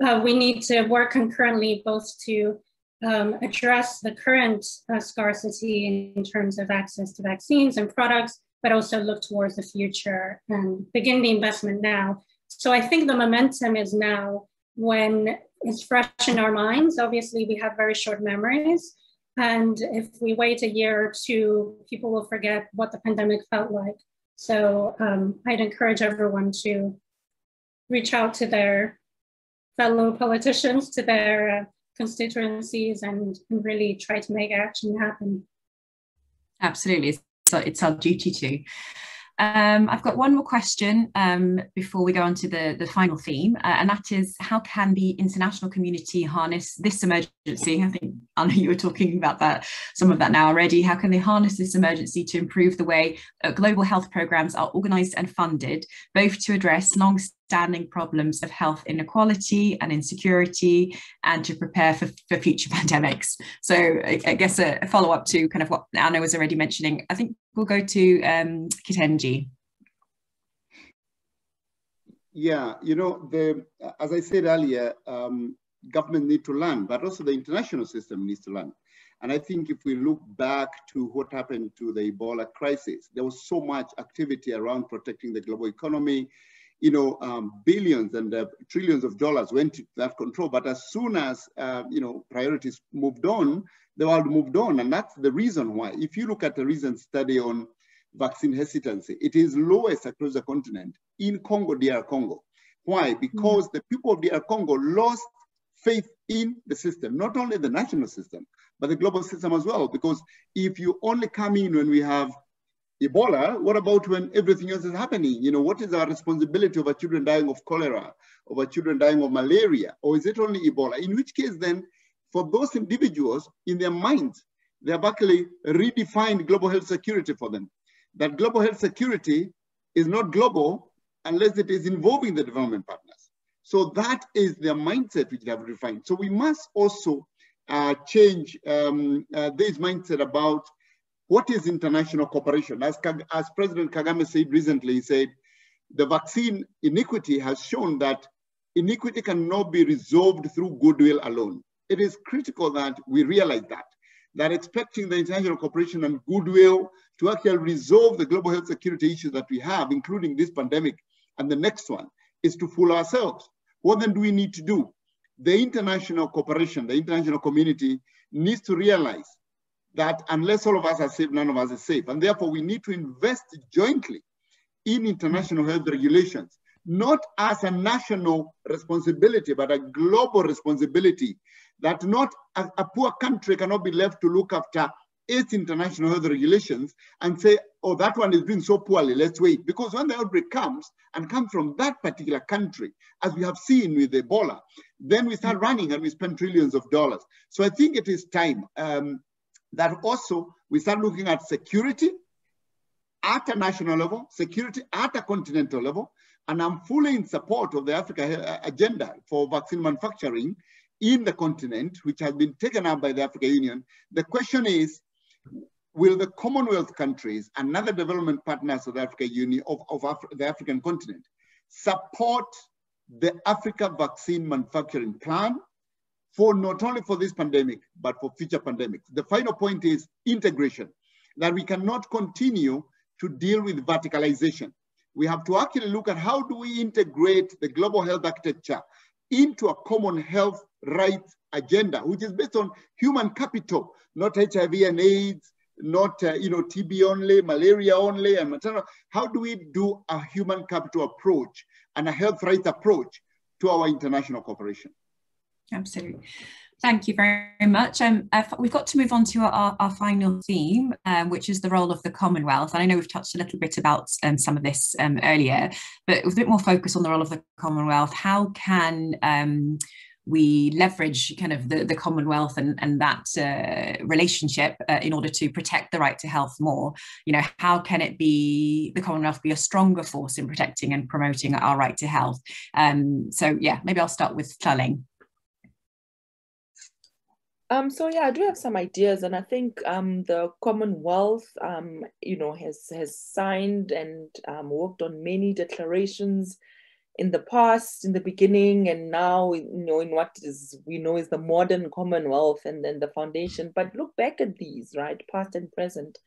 uh, we need to work concurrently both to um, address the current uh, scarcity in terms of access to vaccines and products, but also look towards the future and begin the investment now. So I think the momentum is now when it's fresh in our minds. Obviously, we have very short memories, and if we wait a year or two, people will forget what the pandemic felt like. So um, I'd encourage everyone to reach out to their fellow politicians, to their uh, constituencies, and, and really try to make action happen. Absolutely. So it's our duty to. Um, I've got one more question um, before we go on to the, the final theme, uh, and that is how can the international community harness this emergency? I think, Ana, you were talking about that, some of that now already. How can they harness this emergency to improve the way uh, global health programs are organized and funded, both to address long standing problems of health inequality and insecurity and to prepare for, for future pandemics. So I, I guess a, a follow up to kind of what Ana was already mentioning, I think we'll go to um, Githinji. Yeah, you know, the, as I said earlier, um, government need to learn, but also the international system needs to learn. And I think if we look back to what happened to the Ebola crisis, there was so much activity around protecting the global economy, you know, um, billions and uh, trillions of dollars went to that control. But as soon as, uh, you know, priorities moved on, the world moved on. And that's the reason why. If you look at a recent study on vaccine hesitancy, it is lowest across the continent in Congo, DR Congo. Why? Hmm. Because mm. the people of DR Congo lost faith in the system, not only the national system, but the global system as well. Because if you only come in when we have Ebola, what about when everything else is happening? You know, what is our responsibility over children dying of cholera, over children dying of malaria, or is it only Ebola? In which case then, for those individuals, in their minds, they have actually redefined global health security for them. That global health security is not global unless it is involving the development partners. So that is their mindset which they have refined. So we must also uh, change um, uh, this mindset about what is international cooperation? As, as President Kagame said recently, he said, the vaccine iniquity has shown that iniquity cannot be resolved through goodwill alone. It is critical that we realize that, that expecting the international cooperation and goodwill to actually resolve the global health security issues that we have, including this pandemic and the next one, is to fool ourselves. What then do we need to do? The international cooperation, the international community needs to realize that unless all of us are safe, none of us is safe. And therefore, we need to invest jointly in international health regulations not as a national responsibility, but a global responsibility that not a, a poor country cannot be left to look after its international health regulations and say, oh, that one is doing so poorly, let's wait. Because when the outbreak comes and comes from that particular country, as we have seen with Ebola, then we start running and we spend trillions of dollars. So I think it is time um, that also we start looking at security at a national level, security at a continental level, and I'm fully in support of the Africa uh, agenda for vaccine manufacturing in the continent, which has been taken up by the African Union. The question is, will the Commonwealth countries and other development partners of the African Union, of, of Af the African continent, support the Africa vaccine manufacturing plan for not only for this pandemic, but for future pandemics. The final point is integration, that we cannot continue to deal with verticalization. We have to actually look at how do we integrate the global health architecture into a common health rights agenda, which is based on human capital, not HIV and AIDS, not uh, you know TB only, malaria only, and maternal. How do we do a human capital approach and a health rights approach to our international cooperation? Absolutely. Thank you very much. Um, uh, we've got to move on to our, our final theme, um, which is the role of the Commonwealth. And I know we've touched a little bit about um, some of this um, earlier, but with a bit more focus on the role of the Commonwealth, how can um, we leverage kind of the, the Commonwealth and, and that uh, relationship uh, in order to protect the right to health more. You know, how can it be the Commonwealth be a stronger force in protecting and promoting our right to health? Um, so yeah, maybe I'll start with Tlaleng. Um, so yeah, I do have some ideas, and I think um, the Commonwealth, um, you know, has has signed and um, worked on many declarations in the past, in the beginning, and now, you know, in what is we know is the modern Commonwealth, and then the foundation. But look back at these, right, past and present,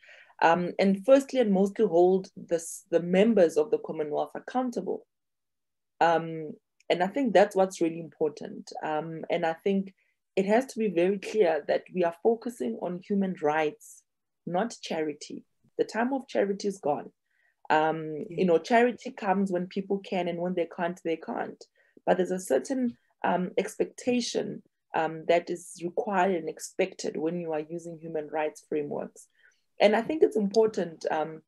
um, and firstly and mostly hold this the members of the Commonwealth accountable. Um, and I think that's what's really important. and I think it has to be very clear that we are focusing on human rights, not charity. The time of charity is gone. Um, you know, charity comes when people can, and when they can't, they can't. But there's a certain um, expectation um, that is required and expected when you are using human rights frameworks. And I think it's important um,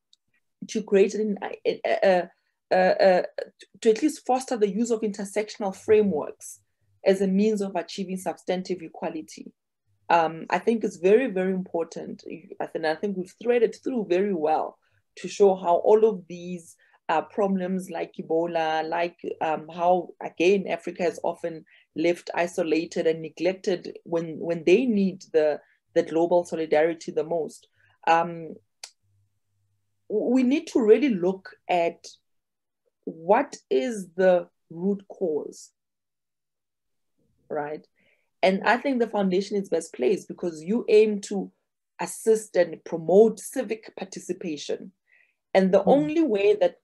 to create an, to at least foster the use of intersectional frameworks as a means of achieving substantive equality. Um, I think it's very, very important. I think, I think we've threaded through very well to show how all of these uh, problems like Ebola, like um, how, again, Africa is often left isolated and neglected when, when they need the, the global solidarity the most. Um, we need to really look at what is the root cause right? And I think the foundation is best placed because you aim to assist and promote civic participation. And the mm. only way that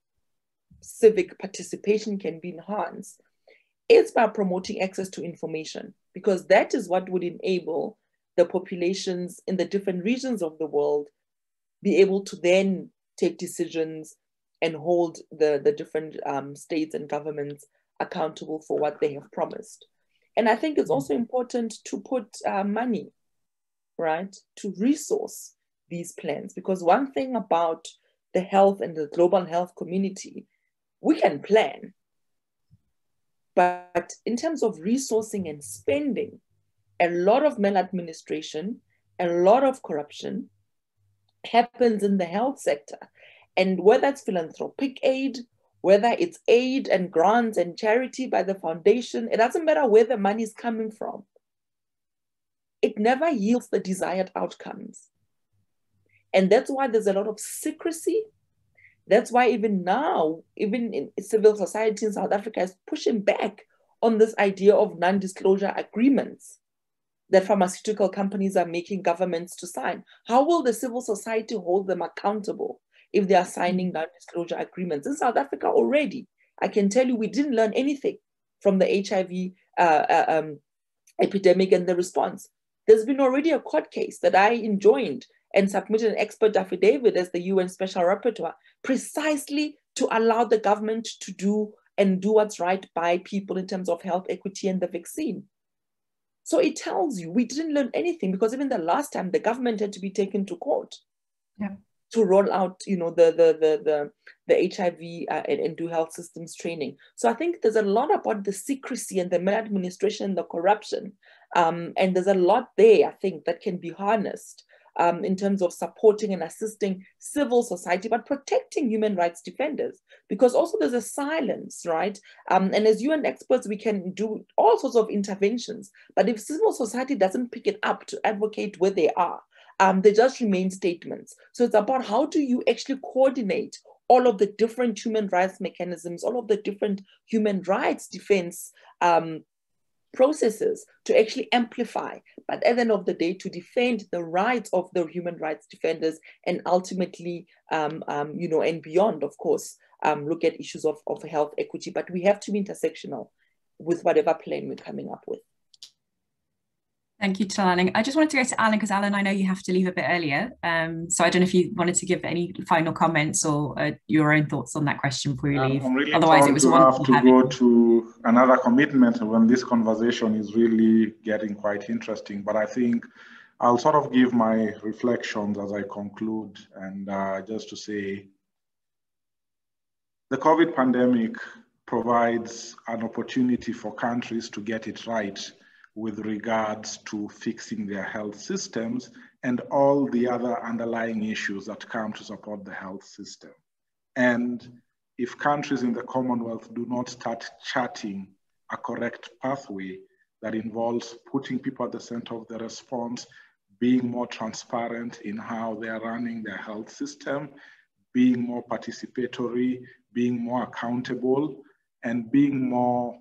civic participation can be enhanced is by promoting access to information, because that is what would enable the populations in the different regions of the world be able to then take decisions and hold the, the different um, states and governments accountable for what they have promised. And I think it's mm. also important to put uh, money, right, to resource these plans. Because one thing about the health and the global health community, we can plan. But in terms of resourcing and spending, a lot of maladministration, a lot of corruption happens in the health sector. And whether it's philanthropic aid whether it's aid and grants and charity by the foundation, it doesn't matter where the money is coming from. It never yields the desired outcomes. And that's why there's a lot of secrecy. That's why even now, even in civil society in South Africa is pushing back on this idea of non-disclosure agreements that pharmaceutical companies are making governments to sign. How will the civil society hold them accountable? If they are signing mm. non-disclosure agreements. In South Africa already, I can tell you we didn't learn anything from the HIV uh, uh, um, epidemic and the response. There's been already a court case that I enjoined and submitted an expert affidavit as the UN Special Rapporteur, precisely to allow the government to do and do what's right by people in terms of health equity and the vaccine. So it tells you we didn't learn anything because even the last time the government had to be taken to court yeah. To roll out, you know, the the the the, the HIV uh, and, and do health systems training. So I think there's a lot about the secrecy and the maladministration and the corruption, um, and there's a lot there I think that can be harnessed um, in terms of supporting and assisting civil society, but protecting human rights defenders. Because also there's a silence, right? Um, and as UN experts, we can do all sorts of interventions. But if civil society doesn't pick it up to advocate where they are, um, they just remain statements. So it's about how do you actually coordinate all of the different human rights mechanisms, all of the different human rights defense um, processes to actually amplify, but at the end of the day, to defend the rights of the human rights defenders and ultimately, um, um, you know, and beyond, of course, um, look at issues of, of health equity. But we have to be intersectional with whatever plan we're coming up with. Thank you, Tlaleng. I just wanted to go to Allan because Allan, I know you have to leave a bit earlier. Um, so I don't know if you wanted to give any final comments or uh, your own thoughts on that question before you leave. Really Otherwise, it was to have to go to another commitment when this conversation is really getting quite interesting. But I think I'll sort of give my reflections as I conclude, and uh, just to say, the COVID pandemic provides an opportunity for countries to get it right with regards to fixing their health systems and all the other underlying issues that come to support the health system. And if countries in the Commonwealth do not start charting a correct pathway that involves putting people at the center of the response, being more transparent in how they are running their health system, being more participatory, being more accountable, and being more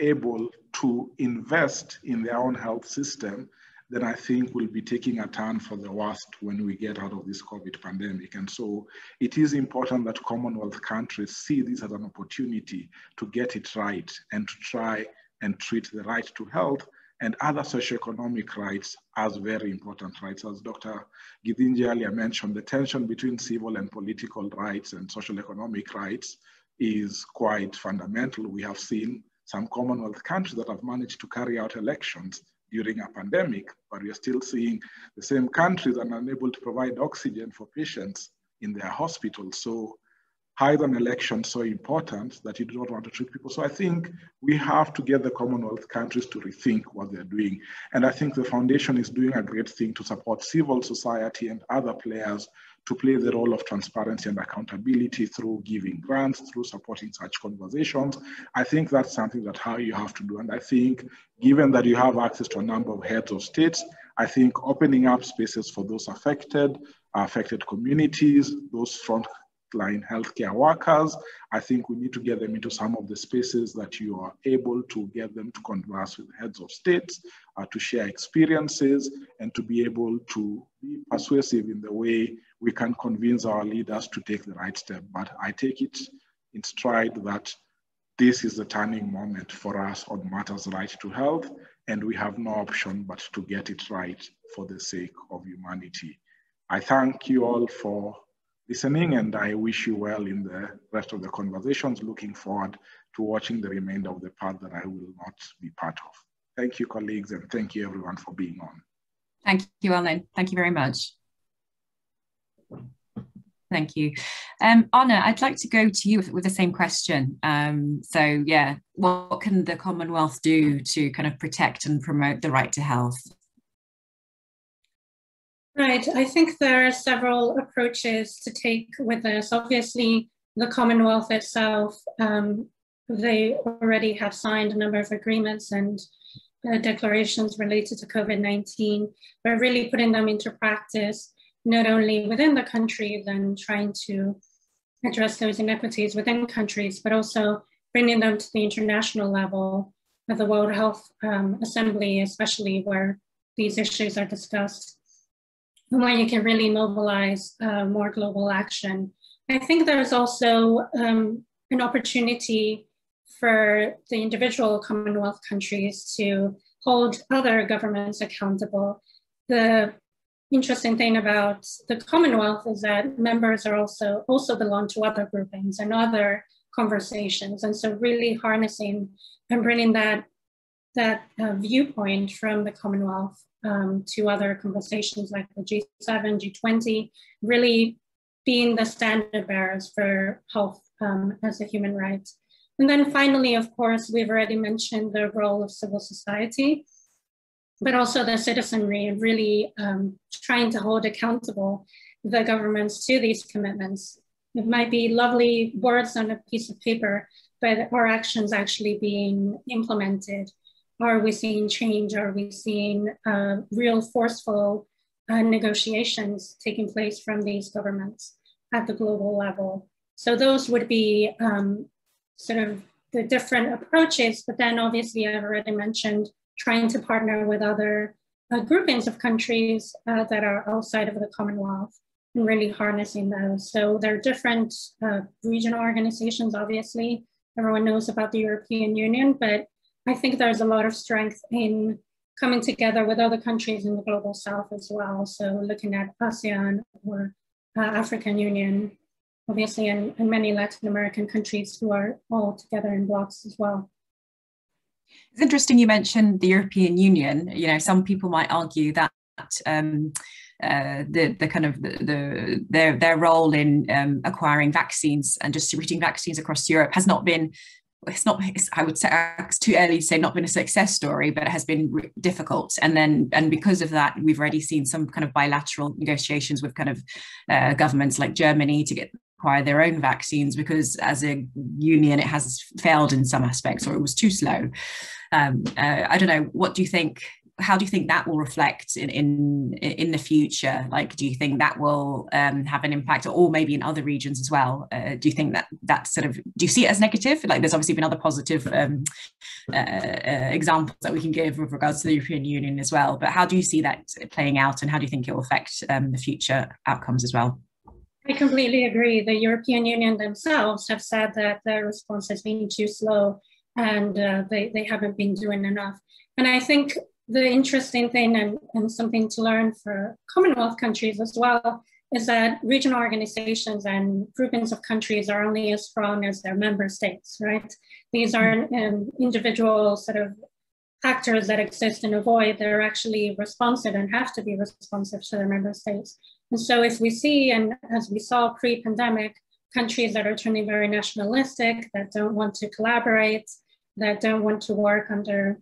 able to invest in their own health system, then I think we'll be taking a turn for the worst when we get out of this COVID pandemic. And so it is important that Commonwealth countries see this as an opportunity to get it right and to try and treat the right to health and other socioeconomic rights as very important rights. As Dr. Githinji earlier mentioned, the tension between civil and political rights and social economic rights is quite fundamental. We have seen some Commonwealth countries that have managed to carry out elections during a pandemic, but we are still seeing the same countries that are unable to provide oxygen for patients in their hospitals. So hide an election so important that you do not want to treat people. So I think we have to get the Commonwealth countries to rethink what they're doing. And I think the foundation is doing a great thing to support civil society and other players to play the role of transparency and accountability through giving grants, through supporting such conversations. I think that's something that how you have to do. And I think given that you have access to a number of heads of states, I think opening up spaces for those affected, affected communities, those frontline healthcare workers. I think we need to get them into some of the spaces that you are able to get them to converse with heads of states, uh, to share experiences, and to be able to be persuasive in the way we can convince our leaders to take the right step. But I take it in stride that this is the turning moment for us on matters right to health, and we have no option but to get it right for the sake of humanity. I thank you all for listening, and I wish you well in the rest of the conversations. Looking forward to watching the remainder of the part that I will not be part of. Thank you, colleagues, and thank you everyone for being on. Thank you, Allan. Thank you very much. Thank you. Um, Ana, I'd like to go to you with, with the same question. Um, so yeah, what can the Commonwealth do to kind of protect and promote the right to health? Right, I think there are several approaches to take with this. Obviously, the Commonwealth itself, um, they already have signed a number of agreements and uh, declarations related to COVID-19, but really putting them into practice not only within the country, then trying to address those inequities within countries, but also bringing them to the international level of the World Health um, Assembly, especially where these issues are discussed, and where you can really mobilize uh, more global action. I think there's also um, an opportunity for the individual Commonwealth countries to hold other governments accountable. The interesting thing about the Commonwealth is that members are also also belong to other groupings and other conversations. And so really harnessing and bringing that, that uh, viewpoint from the Commonwealth um, to other conversations like the G7, G20, really being the standard bearers for health um, as a human right. And then finally, of course, we've already mentioned the role of civil society, but also the citizenry really um, trying to hold accountable the governments to these commitments. It might be lovely words on a piece of paper, but are actions actually being implemented? Are we seeing change? Are we seeing uh, real forceful uh, negotiations taking place from these governments at the global level? So those would be um, sort of the different approaches, but then obviously I've already mentioned trying to partner with other uh, groupings of countries uh, that are outside of the Commonwealth and really harnessing those. So there are different uh, regional organizations, obviously. Everyone knows about the European Union, but I think there's a lot of strength in coming together with other countries in the global south as well. So looking at ASEAN or uh, African Union, obviously, and, and many Latin American countries who are all together in blocks as well. It's interesting you mentioned the European Union. You know, some people might argue that um, uh, the the kind of the, the, their their role in um, acquiring vaccines and distributing vaccines across Europe has not been it's not it's, i would say it's too early to say not been a success story but it has been re- difficult and then and because of that we've already seen some kind of bilateral negotiations with kind of uh, governments like germany to get acquire their own vaccines because as a union it has failed in some aspects or it was too slow. Um, uh, i don't know what do you think how do you think that will reflect in in in the future? Like do you think that will um, have an impact or maybe in other regions as well? Uh, do you think that that sort of do you see it as negative? Like there's obviously been other positive um, uh, uh, examples that we can give with regards to the european union as well but how do you see that playing out and how do you think it will affect um, the future outcomes as well I completely agree. The European Union themselves have said that their response has been too slow and uh, they, they haven't been doing enough. And I think the interesting thing and, and something to learn for Commonwealth countries as well is that regional organizations and groupings of countries are only as strong as their member states, right? These are um, individual sort of actors that exist in a void. They're actually responsive and have to be responsive to their member states. And so if we see, and as we saw pre-pandemic, countries that are turning very nationalistic, that don't want to collaborate, that don't want to work under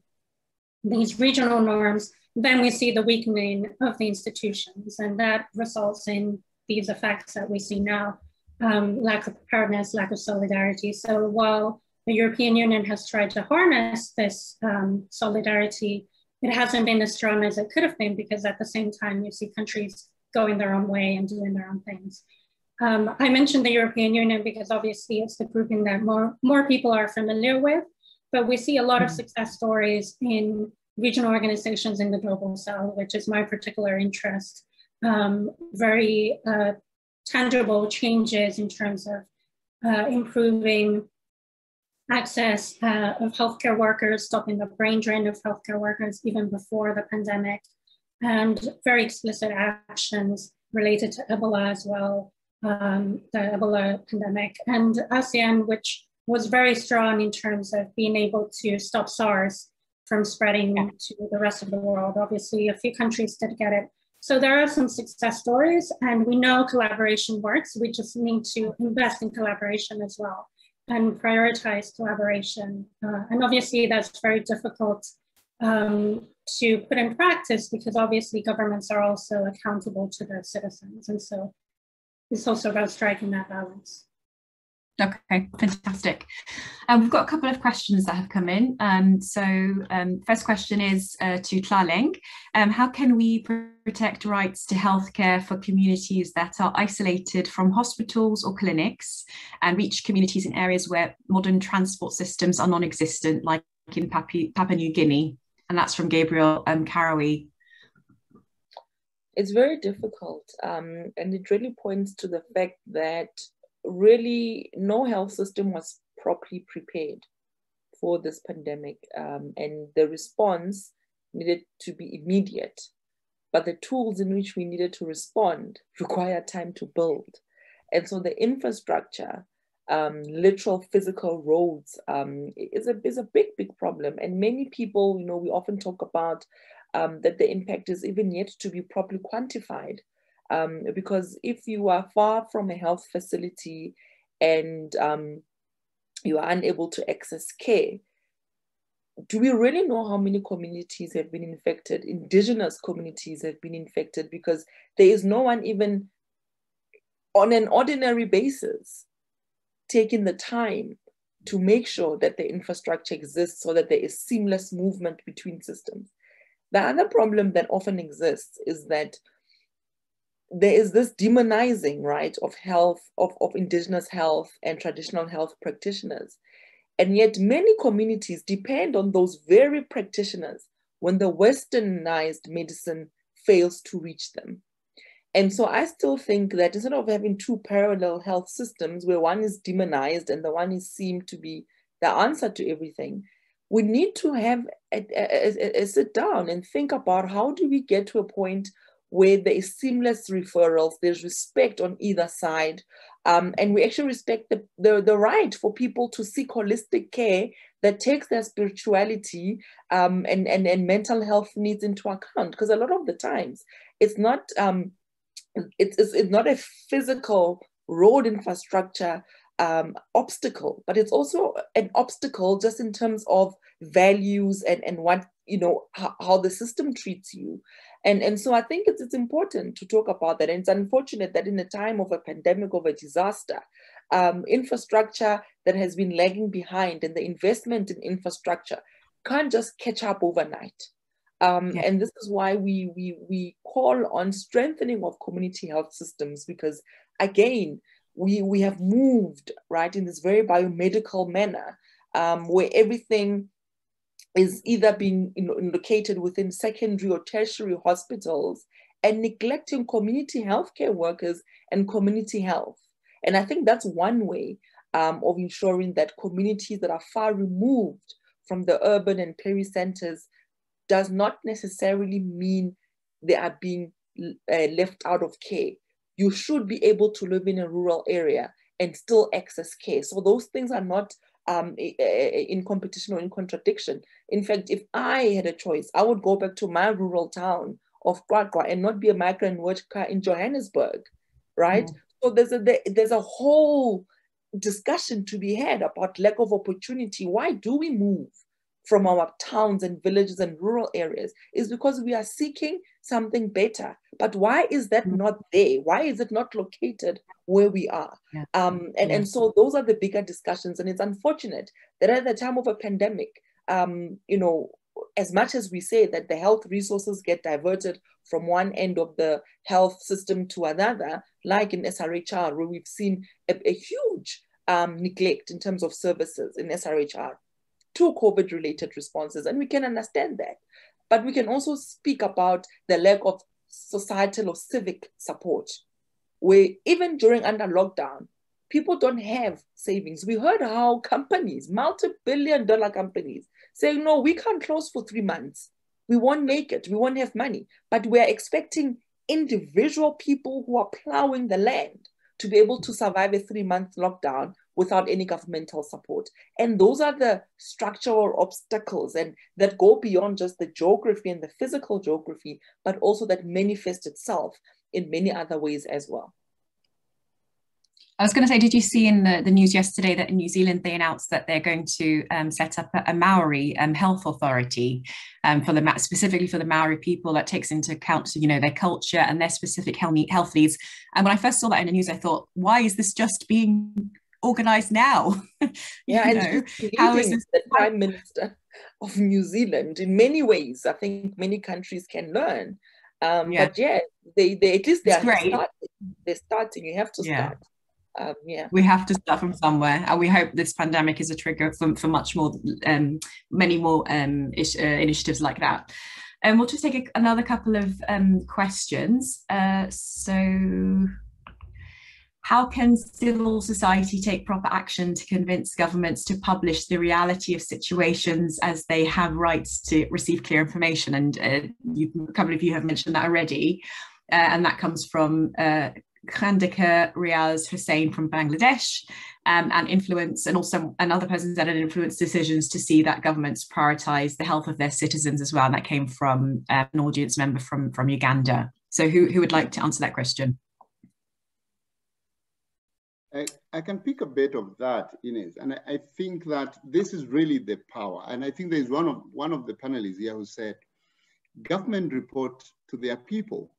these regional norms, then we see the weakening of the institutions. And that results in these effects that we see now, um, lack of preparedness, lack of solidarity. So while the European Union has tried to harness this um, solidarity, it hasn't been as strong as it could have been because at the same time you see countries going their own way and doing their own things. Um, I mentioned the European Union because obviously it's the grouping that more, more people are familiar with. But we see a lot of mm-hmm. success stories in regional organizations in the global south, which is my particular interest. Um, very uh, tangible changes in terms of uh, improving access uh, of healthcare workers, stopping the brain drain of healthcare workers even before the pandemic, and very explicit actions related to Ebola as well, um, the Ebola pandemic, and ASEAN, which was very strong in terms of being able to stop SARS from spreading to the rest of the world. Obviously, a few countries did get it. So there are some success stories, and we know collaboration works. We just need to invest in collaboration as well and prioritize collaboration. Uh, and obviously, that's very difficult um, to put in practice because obviously governments are also accountable to their citizens. And so it's also about striking that balance. Okay, fantastic. Um, we've got a couple of questions that have come in. Um, so um, first question is uh, to Tlaleng. Um, how can we protect rights to healthcare for communities that are isolated from hospitals or clinics and reach communities in areas where modern transport systems are non-existent, like in Papua New Guinea? And that's from Gabriel um, Karawi. It's very difficult. Um, and it really points to the fact that really no health system was properly prepared for this pandemic. Um, and the response needed to be immediate. But the tools in which we needed to respond require time to build. And so the infrastructure um, literal physical roads um, is a is a big big problem. And many people, you know, we often talk about um, that the impact is even yet to be properly quantified. Um, because if you are far from a health facility and um, you are unable to access care, do we really know how many communities have been infected? Indigenous communities have been infected because there is no one even on an ordinary basis taking the time to make sure that the infrastructure exists so that there is seamless movement between systems. The other problem that often exists is that there is this demonizing, right, of health, of, of indigenous health and traditional health practitioners. And yet many communities depend on those very practitioners when the westernized medicine fails to reach them. And so I still think that instead of having two parallel health systems where one is demonized and the one is seen to be the answer to everything, we need to have a, a, a, sit down and think about how do we get to a point where there is seamless referrals, there's respect on either side, um, and we actually respect the, the, the, right for people to seek holistic care that takes their spirituality um, and, and, and mental health needs into account. Because a lot of the times, it's not um, it's, it's, it's not a physical road infrastructure um, obstacle, but it's also an obstacle just in terms of values and, and what, you know, how, how the system treats you. And, and so I think it's, it's important to talk about that. And it's unfortunate that in a time of a pandemic, of a disaster, um, infrastructure that has been lagging behind and the investment in infrastructure can't just catch up overnight. Um, yeah. And this is why we, we, we call on strengthening of community health systems because, again, we, we have moved, right, in this very biomedical manner um, where everything is either being you know, located within secondary or tertiary hospitals and neglecting community healthcare workers and community health. And I think that's one way um, of ensuring that communities that are far removed from the urban and peri centers does not necessarily mean they are being uh, left out of care. You should be able to live in a rural area and still access care. So those things are not um, in competition or in contradiction. In fact, if I had a choice, I would go back to my rural town of QwaQwa and not be a migrant worker in Johannesburg, right? Mm. So there's a there's a whole discussion to be had about lack of opportunity. Why do we move from our towns and villages and rural areas? Is because we are seeking something better. But why is that mm. not there? Why is it not located where we are? Yeah. Um, and, yeah. and so those are the bigger discussions. And it's unfortunate that at the time of a pandemic, um, you know, as much as we say that the health resources get diverted from one end of the health system to another, like in SRHR, where we've seen a, a huge um, neglect in terms of services in SRHR to COVID related responses. And we can understand that. But we can also speak about the lack of societal or civic support, where even during under lockdown, people don't have savings. We heard how companies, multi-billion dollar companies, saying, no, we can't close for three months. We won't make it. We won't have money. But we're expecting individual people who are plowing the land to be able to survive a three-month lockdown without any governmental support. And those are the structural obstacles and that go beyond just the geography and the physical geography, but also that manifest itself in many other ways as well. I was going to say, did you see in the, the news yesterday that in New Zealand they announced that they're going to um, set up a, a Maori um, health authority um, for the specifically for the Maori people that takes into account you know their culture and their specific health needs. And when I first saw that in the news, I thought, why is this just being organized now? yeah, and how is this the Prime Minister of New Zealand in many ways? I think many countries can learn. Um, yeah. But yeah, they, they at least they're starting. They're starting. You have to yeah. start. Um, yeah we have to start from somewhere and we hope this pandemic is a trigger for, for much more um, many more um, ish, uh, initiatives like that and we'll just take a, another couple of um, questions uh, so how can civil society take proper action to convince governments to publish the reality of situations as they have rights to receive clear information? And uh, you, a couple of you have mentioned that already. Uh, and that comes from uh, Khandika Riaz Hussain from Bangladesh, um, and influence, and also another person that had influenced decisions to see that governments prioritize the health of their citizens as well. And that came from uh, an audience member from, from Uganda. So who, who would like to answer that question? I, I can pick a bit of that, Ines, and I, I think that this is really the power. And I think there's one of one of the panelists here who said, government report to their people.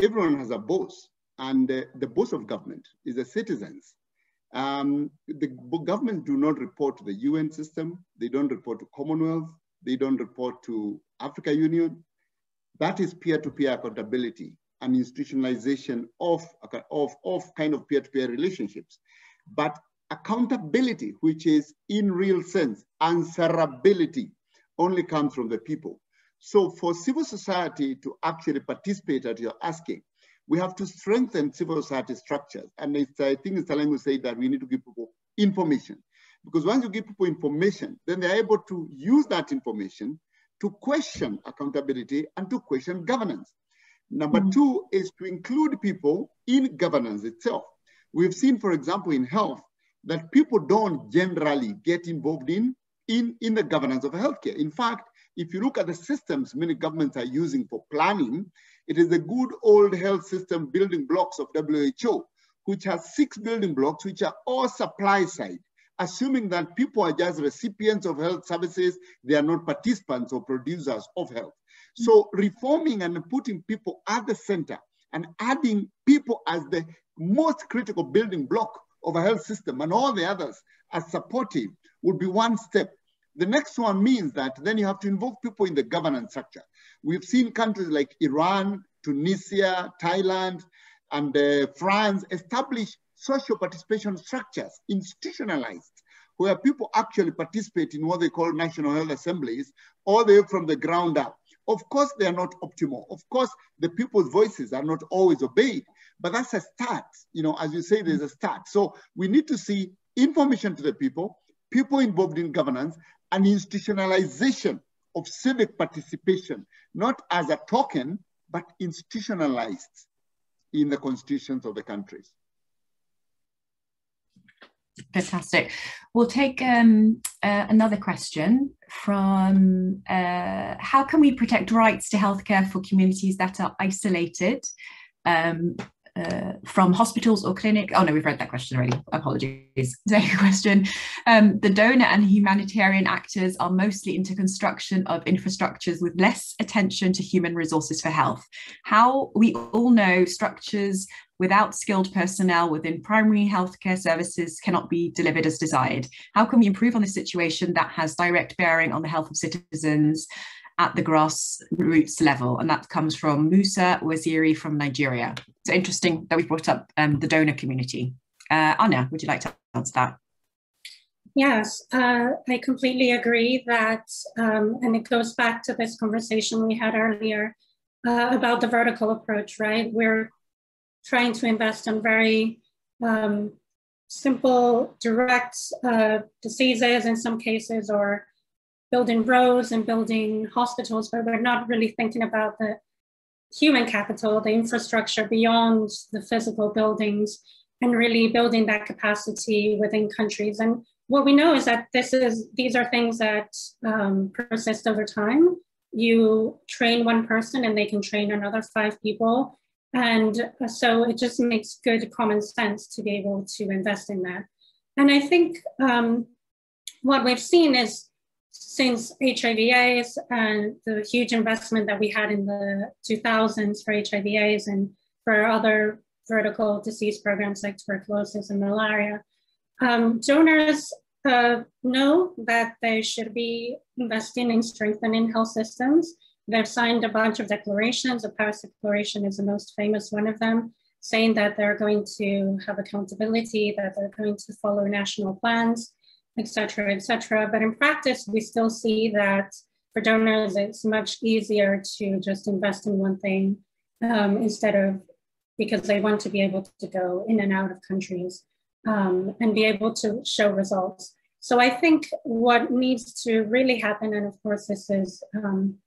Everyone has a boss, and uh, the boss of government is the citizens. Um, the governments do not report to the UN system. They don't report to Commonwealth. They don't report to Africa Union. That is peer-to-peer -peer accountability and institutionalization of, of, of kind of peer-to-peer -peer relationships. But accountability, which is in real sense, answerability, only comes from the people. So for civil society to actually participate as you're asking, we have to strengthen civil society structures. And I think it's Salengu say that we need to give people information. Because once you give people information, then they're able to use that information to question accountability and to question governance. Number mm -hmm. two is to include people in governance itself. We've seen, for example, in health, that people don't generally get involved in, in, in the governance of healthcare. In fact, if you look at the systems many governments are using for planning, it is the good old health system building blocks of WHO, which has six building blocks, which are all supply side, assuming that people are just recipients of health services, they are not participants or producers of health. So reforming and putting people at the center and adding people as the most critical building block of a health system and all the others as supportive would be one step. The next one means that then you have to involve people in the governance structure. We've seen countries like Iran, Tunisia, Thailand, and uh, France establish social participation structures, institutionalized, where people actually participate in what they call national health assemblies, all the way from the ground up. Of course, they are not optimal. Of course, the people's voices are not always obeyed, but that's a start. You know, as you say, there's a start. So we need to see information to the people, people involved in governance, and institutionalization of civic participation, not as a token, but institutionalized in the constitutions of the countries. Fantastic. We'll take um, uh, another question from uh, how can we protect rights to healthcare for communities that are isolated um, uh, from hospitals or clinic? Oh no, we've read that question already. Apologies. Second question. Um, the donor and humanitarian actors are mostly into construction of infrastructures with less attention to human resources for health. How we all know structures without skilled personnel within primary healthcare services cannot be delivered as desired. How can we improve on this situation that has direct bearing on the health of citizens at the grassroots level? And that comes from Musa Waziri from Nigeria. So interesting that we brought up um, the donor community. Uh, Ana, would you like to answer that? Yes, uh, I completely agree that, um, and it goes back to this conversation we had earlier uh, about the vertical approach, right? We're trying to invest in very um, simple, direct uh, diseases in some cases, or building roads and building hospitals, but we're not really thinking about the human capital, the infrastructure beyond the physical buildings, and really building that capacity within countries. And what we know is that this is these are things that um, persist over time. You train one person, and they can train another five people and so it just makes good common sense to be able to invest in that. And I think um, what we've seen is since HIV/AIDS and the huge investment that we had in the 2000s for HIV/AIDS and for other vertical disease programs like tuberculosis and malaria, um, donors uh, know that they should be investing in strengthening health systems They've signed a bunch of declarations. The Paris Declaration is the most famous one of them, saying that they're going to have accountability, that they're going to follow national plans, et cetera, et cetera. But in practice, we still see that for donors, it's much easier to just invest in one thing um, instead of because they want to be able to go in and out of countries um, and be able to show results. So I think what needs to really happen, and of course, this is um,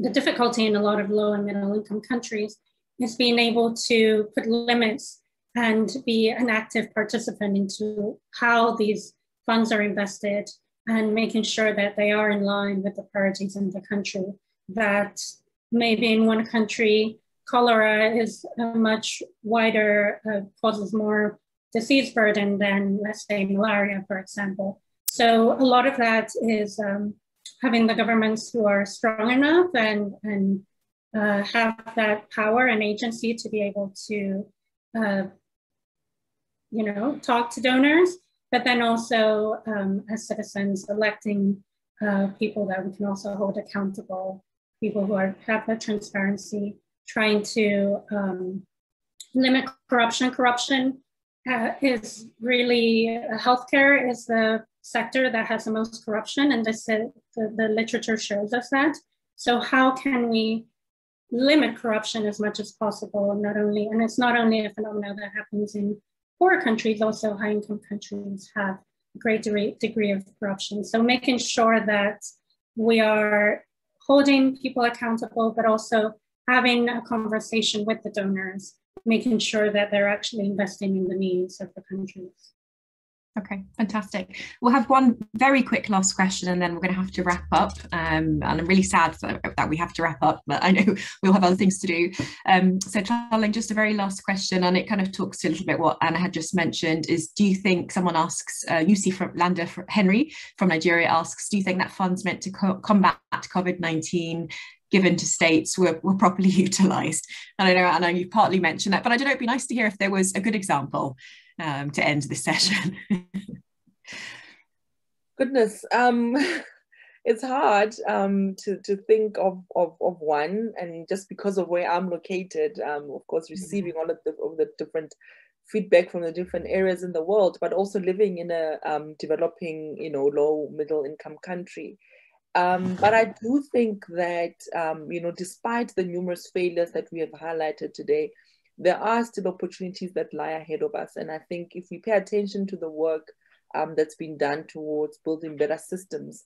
the difficulty in a lot of low and middle income countries is being able to put limits and be an active participant into how these funds are invested and making sure that they are in line with the priorities in the country. That maybe in one country, cholera is a much wider, uh, causes more disease burden than, let's say, malaria, for example. So a lot of that is um, having the governments who are strong enough and, and uh, have that power and agency to be able to, uh, you know, talk to donors, but then also um, as citizens electing uh, people that we can also hold accountable, people who are, have that transparency, trying to um, limit corruption. Corruption uh, is really uh, healthcare is the sector that has the most corruption, and this the, the literature shows us that. So how can we limit corruption as much as possible? Not only, and it's not only a phenomenon that happens in poor countries, also high-income countries have a great degree, degree of corruption. So making sure that we are holding people accountable, but also having a conversation with the donors, making sure that they're actually investing in the needs of the countries. Okay, fantastic. We'll have one very quick last question and then we're going to have to wrap up. Um, and I'm really sad that we have to wrap up, but I know we'll have other things to do. Um, so, Tlaleng, just a very last question, and it kind of talks to a little bit what Ana had just mentioned is do you think someone asks, uh, UC from Landa Henry from Nigeria asks, do you think that funds meant to co combat COVID 19 given to states were, were properly utilised. And I know, Ana, you've partly mentioned that, but I don't know, it'd be nice to hear if there was a good example um, to end this session. Goodness, um, it's hard um, to, to think of, of, of one, and just because of where I'm located, um, of course, mm-hmm. receiving all of the, of the different feedback from the different areas in the world, but also living in a um, developing, you know, low middle income country. Um, but I do think that, um, you know, despite the numerous failures that we have highlighted today, there are still opportunities that lie ahead of us. And I think if we pay attention to the work um, that's been done towards building better systems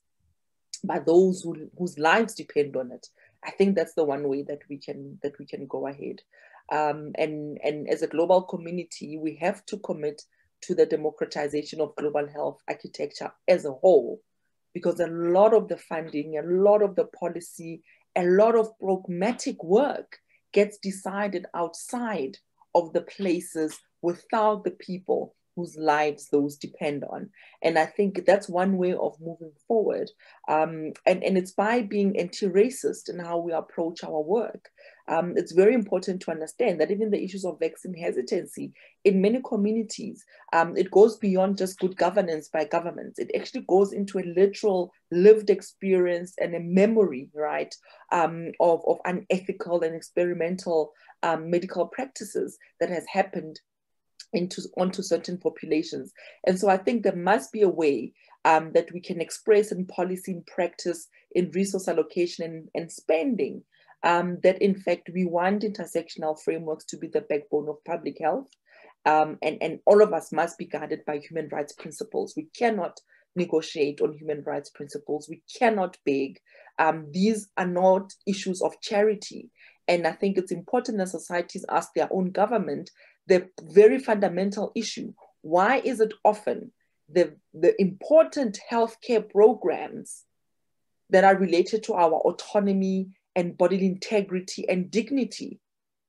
by those who, whose lives depend on it, I think that's the one way that we can that we can go ahead. Um, and and as a global community, we have to commit to the democratization of global health architecture as a whole, because a lot of the funding, a lot of the policy, a lot of pragmatic work gets decided outside of the places without the people whose lives those depend on. And I think that's one way of moving forward. Um, and, and it's by being anti racist in how we approach our work um, it's very important to understand that even the issues of vaccine hesitancy in many communities, um, it goes beyond just good governance by governments. It actually goes into a literal lived experience and a memory, right, um, of, of unethical and experimental um, medical practices that has happened into onto certain populations. And so I think there must be a way um, that we can express in policy, in practice, in resource allocation and, and spending um, that in fact we want intersectional frameworks to be the backbone of public health. Um, and, and all of us must be guided by human rights principles. We cannot negotiate on human rights principles. We cannot beg. Um, these are not issues of charity. And I think it's important that societies ask their own government the very fundamental issue. Why is it often the, the important healthcare programs that are related to our autonomy and bodily integrity and dignity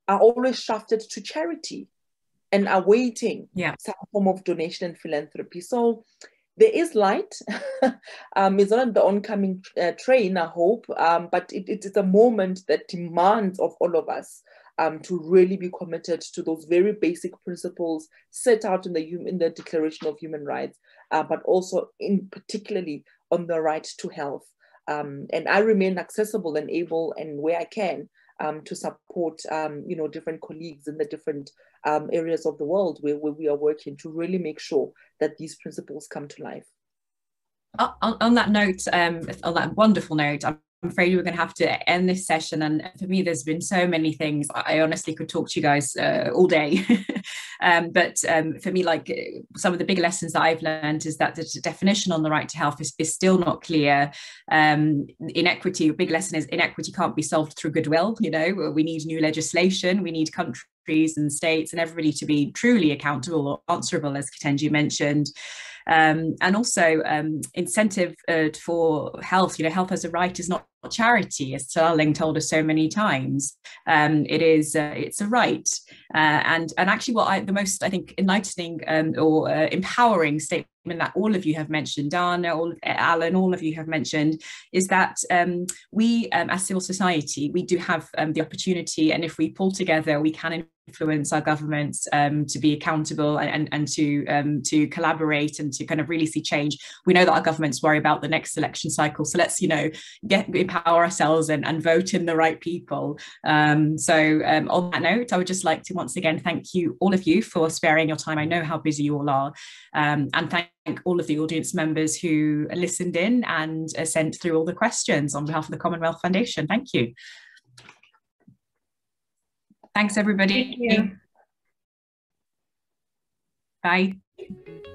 are always shafted to charity and awaiting yeah. some form of donation and philanthropy. So there is light. um, it's not the oncoming uh, train, I hope, um, but it, it is a moment that demands of all of us um, to really be committed to those very basic principles set out in the, in the Declaration of Human Rights, uh, but also in particularly on the right to health. Um, and I remain accessible and able and where I can um, to support, um, you know, different colleagues in the different um, areas of the world where, where we are working to really make sure that these principles come to life. On, on that note, um, on that wonderful note, I'm I'm afraid we're going to have to end this session. And for me, there's been so many things. I honestly could talk to you guys uh, all day. um, but um, for me, like some of the big lessons that I've learned is that the definition on the right to health is, is still not clear. Um, inequity, a big lesson is inequity can't be solved through goodwill. You know, we need new legislation. We need countries and states and everybody to be truly accountable or answerable, as Githinji mentioned. Um, and also um, incentive uh, for health. You know, health as a right is not charity, as Tlaleng told us so many times. Um, it is uh, it's a right, uh, and and actually, what I the most I think enlightening um, or uh, empowering statement that all of you have mentioned, Dana, all Allan, all of you have mentioned, is that um, we um, as civil society we do have um, the opportunity, and if we pull together, we can influence our governments um, to be accountable and, and to um, to collaborate and to kind of really see change. We know that our governments worry about the next election cycle, so let's you know get empower ourselves and, and vote in the right people. Um, so um, on that note, I would just like to once again thank you all of you for sparing your time. I know how busy you all are, um, and thank all of the audience members who listened in and uh, sent through all the questions on behalf of the Commonwealth Foundation. Thank you. Thanks, everybody. Thank Bye.